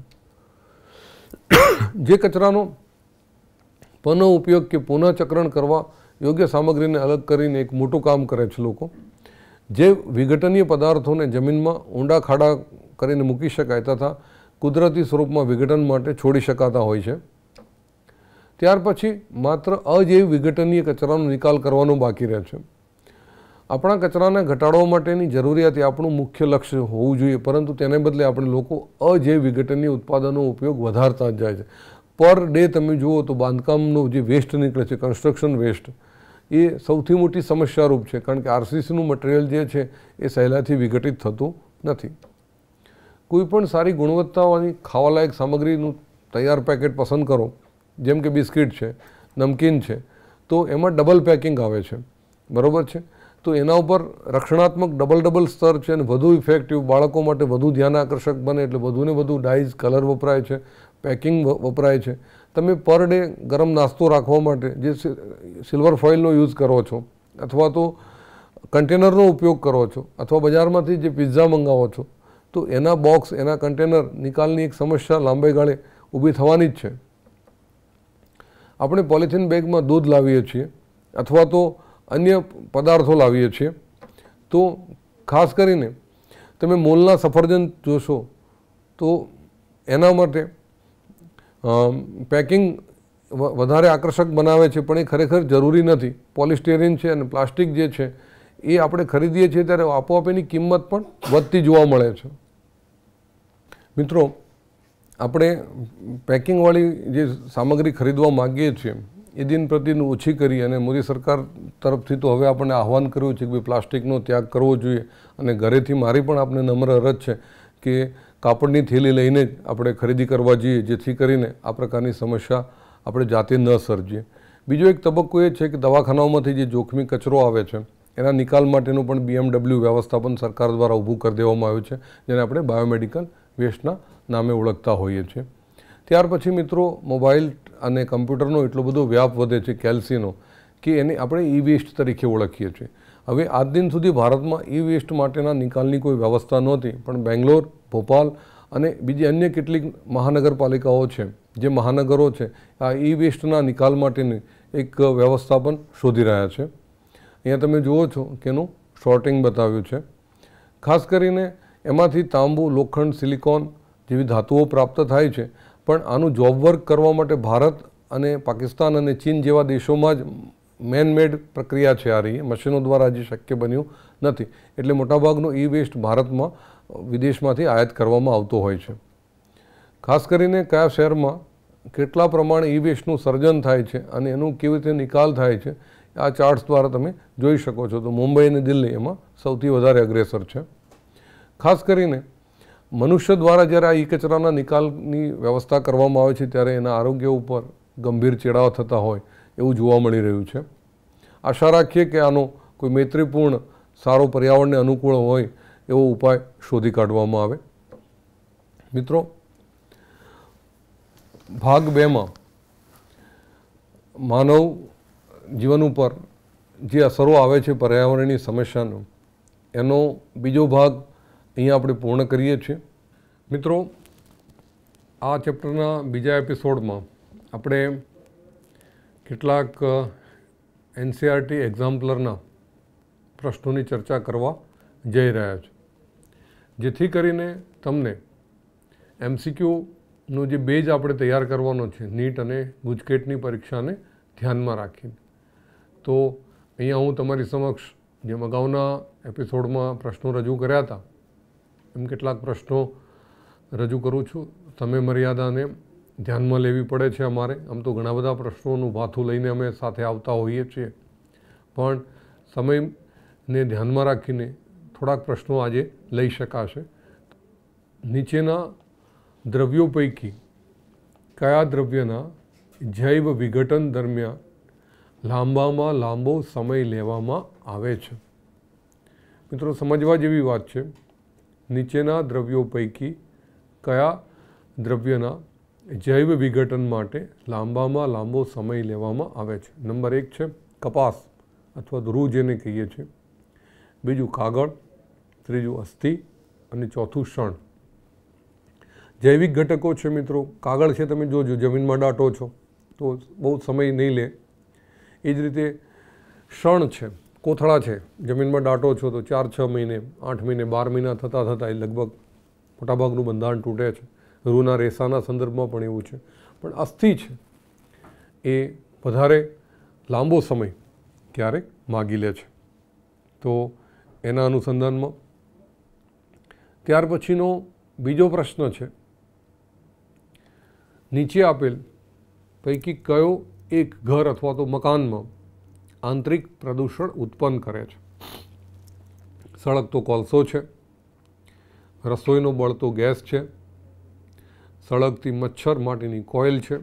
જે કચરાનો પુનઃ ઉપયોગ કે પુનઃચક્રણ કરવા યોગ્ય સામગ્રીને અલગ કરીને એક મોટું કામ કરે છે લોકો. જે વિઘટનીય પદાર્થોને જમીનમાં ઊંડા ખાડા કરીને મૂકી શકાય તથા કુદરતી સ્વરૂપમાં વિઘટન માટે છોડી શકાતા હોય છે. ત્યાર પછી માત્ર અજૈવ વિઘટનીય કચરાનો નિકાલ કરવાનો બાકી રહે છે. આપણા કચરાને ઘટાડવા માટેની જરૂરિયાત એ આપણું મુખ્ય લક્ષ્ય હોવું જોઈએ, પરંતુ તેને બદલે આપણે લોકો અજૈવ વિઘટનીય ઉત્પાદનનો ઉપયોગ વધારતા જ જાય છે. પર ડે તમે જુઓ તો બાંધકામનો જે વેસ્ટ નીકળે છે કન્સ્ટ્રક્શન વેસ્ટ એ સૌથી મોટી સમસ્યારૂપ છે. કારણ કે આરસીસીનું મટીરિયલ જે છે, એ સહેલાથી વિઘટિત થતું નથી. કોઈ પણ સારી ગુણવત્તાવાળી ખાવાલાયક સામગ્રીનું તૈયાર પેકેટ પસંદ કરો, જેમ કે બિસ્કિટ છે, નમકીન છે, તો એમાં ડબલ પેકિંગ આવે છે. બરાબર છે? તો એના ઉપર રક્ષણાત્મક ડબલ ડબલ સ્તર છે અને વધુ ઇફેક્ટિવ બાળકો માટે વધુ ધ્યાન આકર્ષક બને, એટલે વધુને વધુ ડાઇઝ કલર વપરાય છે. પેકિંગ વપરાય છે. તમે પર ડે ગરમ નાસ્તો રાખવા માટે જે સિલ્વર ફોઇલનો યુઝ કરો છો, અથવા તો કન્ટેનરનો ઉપયોગ કરો છો, અથવા બજારમાંથી જે પિઝા મંગાવો છો, તો એના બોક્સ, એના કન્ટેનર નિકાલની એક સમસ્યા લાંબે ગાળે ઊભી થવાની જ છે. આપણે પોલિથીન બેગમાં દૂધ લાવીએ છીએ, અથવા તો અન્ય પદાર્થો લાવીએ છીએ. તો ખાસ કરીને તમે મોલના સફરજન જોશો, તો એના માટે પેકિંગ વધારે આકર્ષક બનાવે છે, પણ એ ખરેખર જરૂરી નથી. પોલિસ્ટેરિન છે અને પ્લાસ્ટિક જે છે, એ આપણે ખરીદીએ છીએ ત્યારે આપોઆપ એની કિંમત પણ વધતી જોવા મળે છે. મિત્રો, આપણે પેકિંગવાળી જે સામગ્રી ખરીદવા માગીએ છીએ, એ દિન પ્રતિદિન ઓછી કરી અને મોદી સરકાર તરફથી તો હવે આપણને આહવાન કર્યું છે કે ભાઈ પ્લાસ્ટિકનો ત્યાગ કરવો જોઈએ અને ઘરેથી મારી પણ આપણે નમ્ર અરજ છે કે કાપડની થેલી લઈને જ આપણે ખરીદી કરવા જઈએ, જેથી કરીને આ પ્રકારની સમસ્યા આપણે જાતે ન સર્જીએ. બીજો એક તબક્કો એ છે કે દવાખાનાઓમાંથી જે જોખમી કચરો આવે છે, એના નિકાલ માટેનું પણ બીએમડબલ્યુ વ્યવસ્થાપન સરકાર દ્વારા ઊભું કરી દેવામાં આવ્યું છે, જેને આપણે બાયોમેડિકલ વેસ્ટના નામે ઓળખતા હોઈએ છીએ. ત્યાર પછી મિત્રો, મોબાઈલ અને કમ્પ્યુટરનો એટલો બધો વ્યાપ વધે છે, કેલ્સીનો, કે એને આપણે ઈ વેસ્ટ તરીકે ઓળખીએ છીએ. હવે આજ દિન સુધી ભારતમાં ઈ વેસ્ટ માટેના નિકાલની કોઈ વ્યવસ્થા નહોતી, પણ બેંગ્લોર ભોપાલ અને બીજી અન્ય કેટલીક મહાનગરપાલિકાઓ છે, જે મહાનગરો છે, આ ઈ વેસ્ટના નિકાલ માટેની એક વ્યવસ્થાપન શોધી રહ્યા છે. અહીંયા તમે જુઓ છો કે એનું શોર્ટિંગ બતાવ્યું છે. ખાસ કરીને એમાંથી તાંબુ, લોખંડ, સિલિકોન જેવી ધાતુઓ પ્રાપ્ત થાય છે, પણ આનું જોબ વર્ક કરવા માટે ભારત અને પાકિસ્તાન અને ચીન જેવા દેશોમાં જ મેન મેડ પ્રક્રિયા છે આ રહી. મશીનો દ્વારા હજી શક્ય બન્યું નથી. એટલે મોટાભાગનું ઈ વેસ્ટ ભારતમાં વિદેશમાંથી આયાત કરવામાં આવતો હોય છે. ખાસ કરીને કયા શહેરમાં કેટલા પ્રમાણે ઈ વેસ્ટનું સર્જન થાય છે અને એનું કેવી રીતે નિકાલ થાય છે, આ ચાર્ટ્સ દ્વારા તમે જોઈ શકો છો. તો મુંબઈ અને દિલ્હી એમાં સૌથી વધારે અગ્રેસર છે. ખાસ કરીને મનુષ્ય દ્વારા જ્યારે આ ઈ કચરાના નિકાલની વ્યવસ્થા કરવામાં આવે છે, ત્યારે એના આરોગ્ય ઉપર ગંભીર ચેડાવ થતા હોય એવું જોવા મળી રહ્યું છે. આશા રાખીએ કે આનો કોઈ મૈત્રીપૂર્ણ, સારો પર્યાવરણને અનુકૂળ હોય એવો ઉપાય શોધી કાઢવામાં આવે. મિત્રો, ભાગ બેમાં માનવ જીવન ઉપર જે અસરો આવે છે પર્યાવરણની સમસ્યાનો, એનો બીજો ભાગ અહીંયા આપણે પૂર્ણ કરીએ છીએ. મિત્રો, આ ચેપ્ટરના બીજા એપિસોડમાં આપણે કેટલાક એનસીઆરટી એક્ઝામ્પલરના પ્રશ્નોની ચર્ચા કરવા જઈ રહ્યા છે જેથી કરીને તમને એમસીક્યુનો જે બેઝ આપણે તૈયાર કરવાનો છે, નીટ અને ગુજકેટની પરીક્ષાને ધ્યાનમાં રાખીને. તો અહીંયા હું તમારી સમક્ષ જેમ અગાઉના એપિસોડમાં પ્રશ્નો રજૂ કર્યા હતા, એમ કેટલાક પ્રશ્નો રજૂ કરું છું. સમય મર્યાદાને ધ્યાનમાં લેવી પડે છે અમારે. આમ તો ઘણા બધા પ્રશ્નોનું ભાથું લઈને અમે સાથે આવતા હોઈએ છીએ. પણ સમયને ધ્યાનમાં રાખીને થોડાક પ્રશ્નો આજે લઈ શકાશે. નીચેના દ્રવ્યો પૈકી કયા દ્રવ્યના જૈવ વિઘટન દરમિયાન લાંબામાં લાંબો સમય લેવામાં આવે છે? મિત્રો, સમજવા જેવી વાત છે, નીચેના દ્રવ્યો પૈકી કયા દ્રવ્યના જૈવ વિઘટન માટે લાંબામાં લાંબો સમય લેવામાં આવે છે? નંબર એક છે, કપાસ અથવા રૂ જેને કહીએ છીએ. બીજું, કાગળ. ત્રીજું અસ્થિ અને ચોથું શણ જૈવિક ઘટકો છે મિત્રો. કાગળ છે તમે જોજો, જમીનમાં દાટો છો, તો બહુ સમય નહીં લે. એ જ રીતે શણ છે, કોથળા છે, જમીનમાં દાટો છો તો ચાર, છ મહિને, આઠ મહિને, બાર મહિના થતાં થતાં એ લગભગ મોટાભાગનું બંધારણ તૂટે છે. રૂના રેસાના સંદર્ભમાં પણ એવું છે. પણ અસ્થિ છે, એ વધારે લાંબો સમય ક્યારેક માગી લે છે. તો એના અનુસંધાનમાં ત્યાર પછીનો બીજો પ્રશ્ન છે. નીચે આપેલ પૈકી કયો એક ઘર અથવા તો મકાનમાં આંતરિક પ્રદૂષણ ઉત્પન્ન કરે છે? સળગતો કોલસો છે, રસોઈનો બળતો ગેસ છે, સળગતી મચ્છર માટેની કોઇલ છે,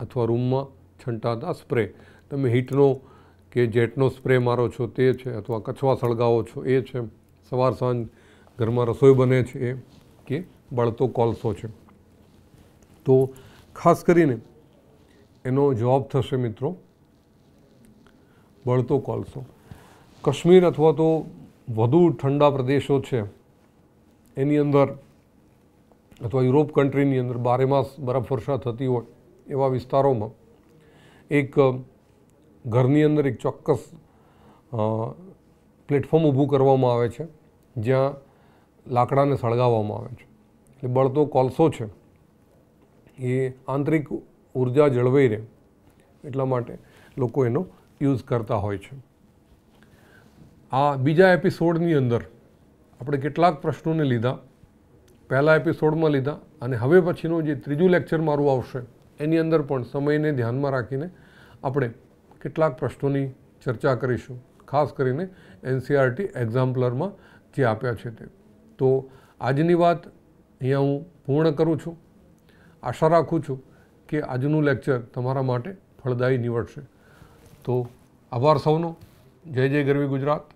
અથવા રૂમમાં છંટાતા સ્પ્રે. તમે હીટનો કે જેટનો સ્પ્રે મારો છો તે છે, અથવા કછવા સળગાવો છો એ છે, સવાર સાંજ ઘરમાં રસોઈ બને છે કે બળતો કોલસો છે. તો ખાસ કરીને એનો જવાબ થશે મિત્રો, બળતો કોલસો. કાશ્મીર અથવા તો વધુ ઠંડા પ્રદેશો છે, એની અંદર અથવા યુરોપ કન્ટ્રીની અંદર બારે માસ બરફવર્ષા થતી હોય એવા વિસ્તારોમાં એક ઘરની અંદર એક ચોક્કસ પ્લેટફોર્મ ઊભું કરવામાં આવે છે, જ્યાં લાકડાને સળગાવવામાં આવે છે. એટલે બળતો કોલસો છે. એ આંતરિક ઊર્જા જળવાઈ રહે એટલા માટે લોકો એનો યુઝ કરતા હોય છે. આ બીજા એપિસોડની અંદર આપણે કેટલાક પ્રશ્નોને લીધા. પહેલા એપિસોડમાં લીધા અને હવે પછીનું જે ત્રીજું લેક્ચર મારું આવશે, એની અંદર પણ સમયને ધ્યાનમાં રાખીને આપણે કેટલાક પ્રશ્નોની ચર્ચા કરીશું. ખાસ કરીને એનસીઆરટી એક્ઝામ્પલરમાં જે આપ્યા છે તે. તો આજની વાત અહીંયા હું પૂર્ણ કરું છું. આશા રાખું છું કે આજનું લેક્ચર તમારા માટે ફળદાયી નીવડશે. તો આભાર સૌનો. જય જય ગરવી ગુજરાત.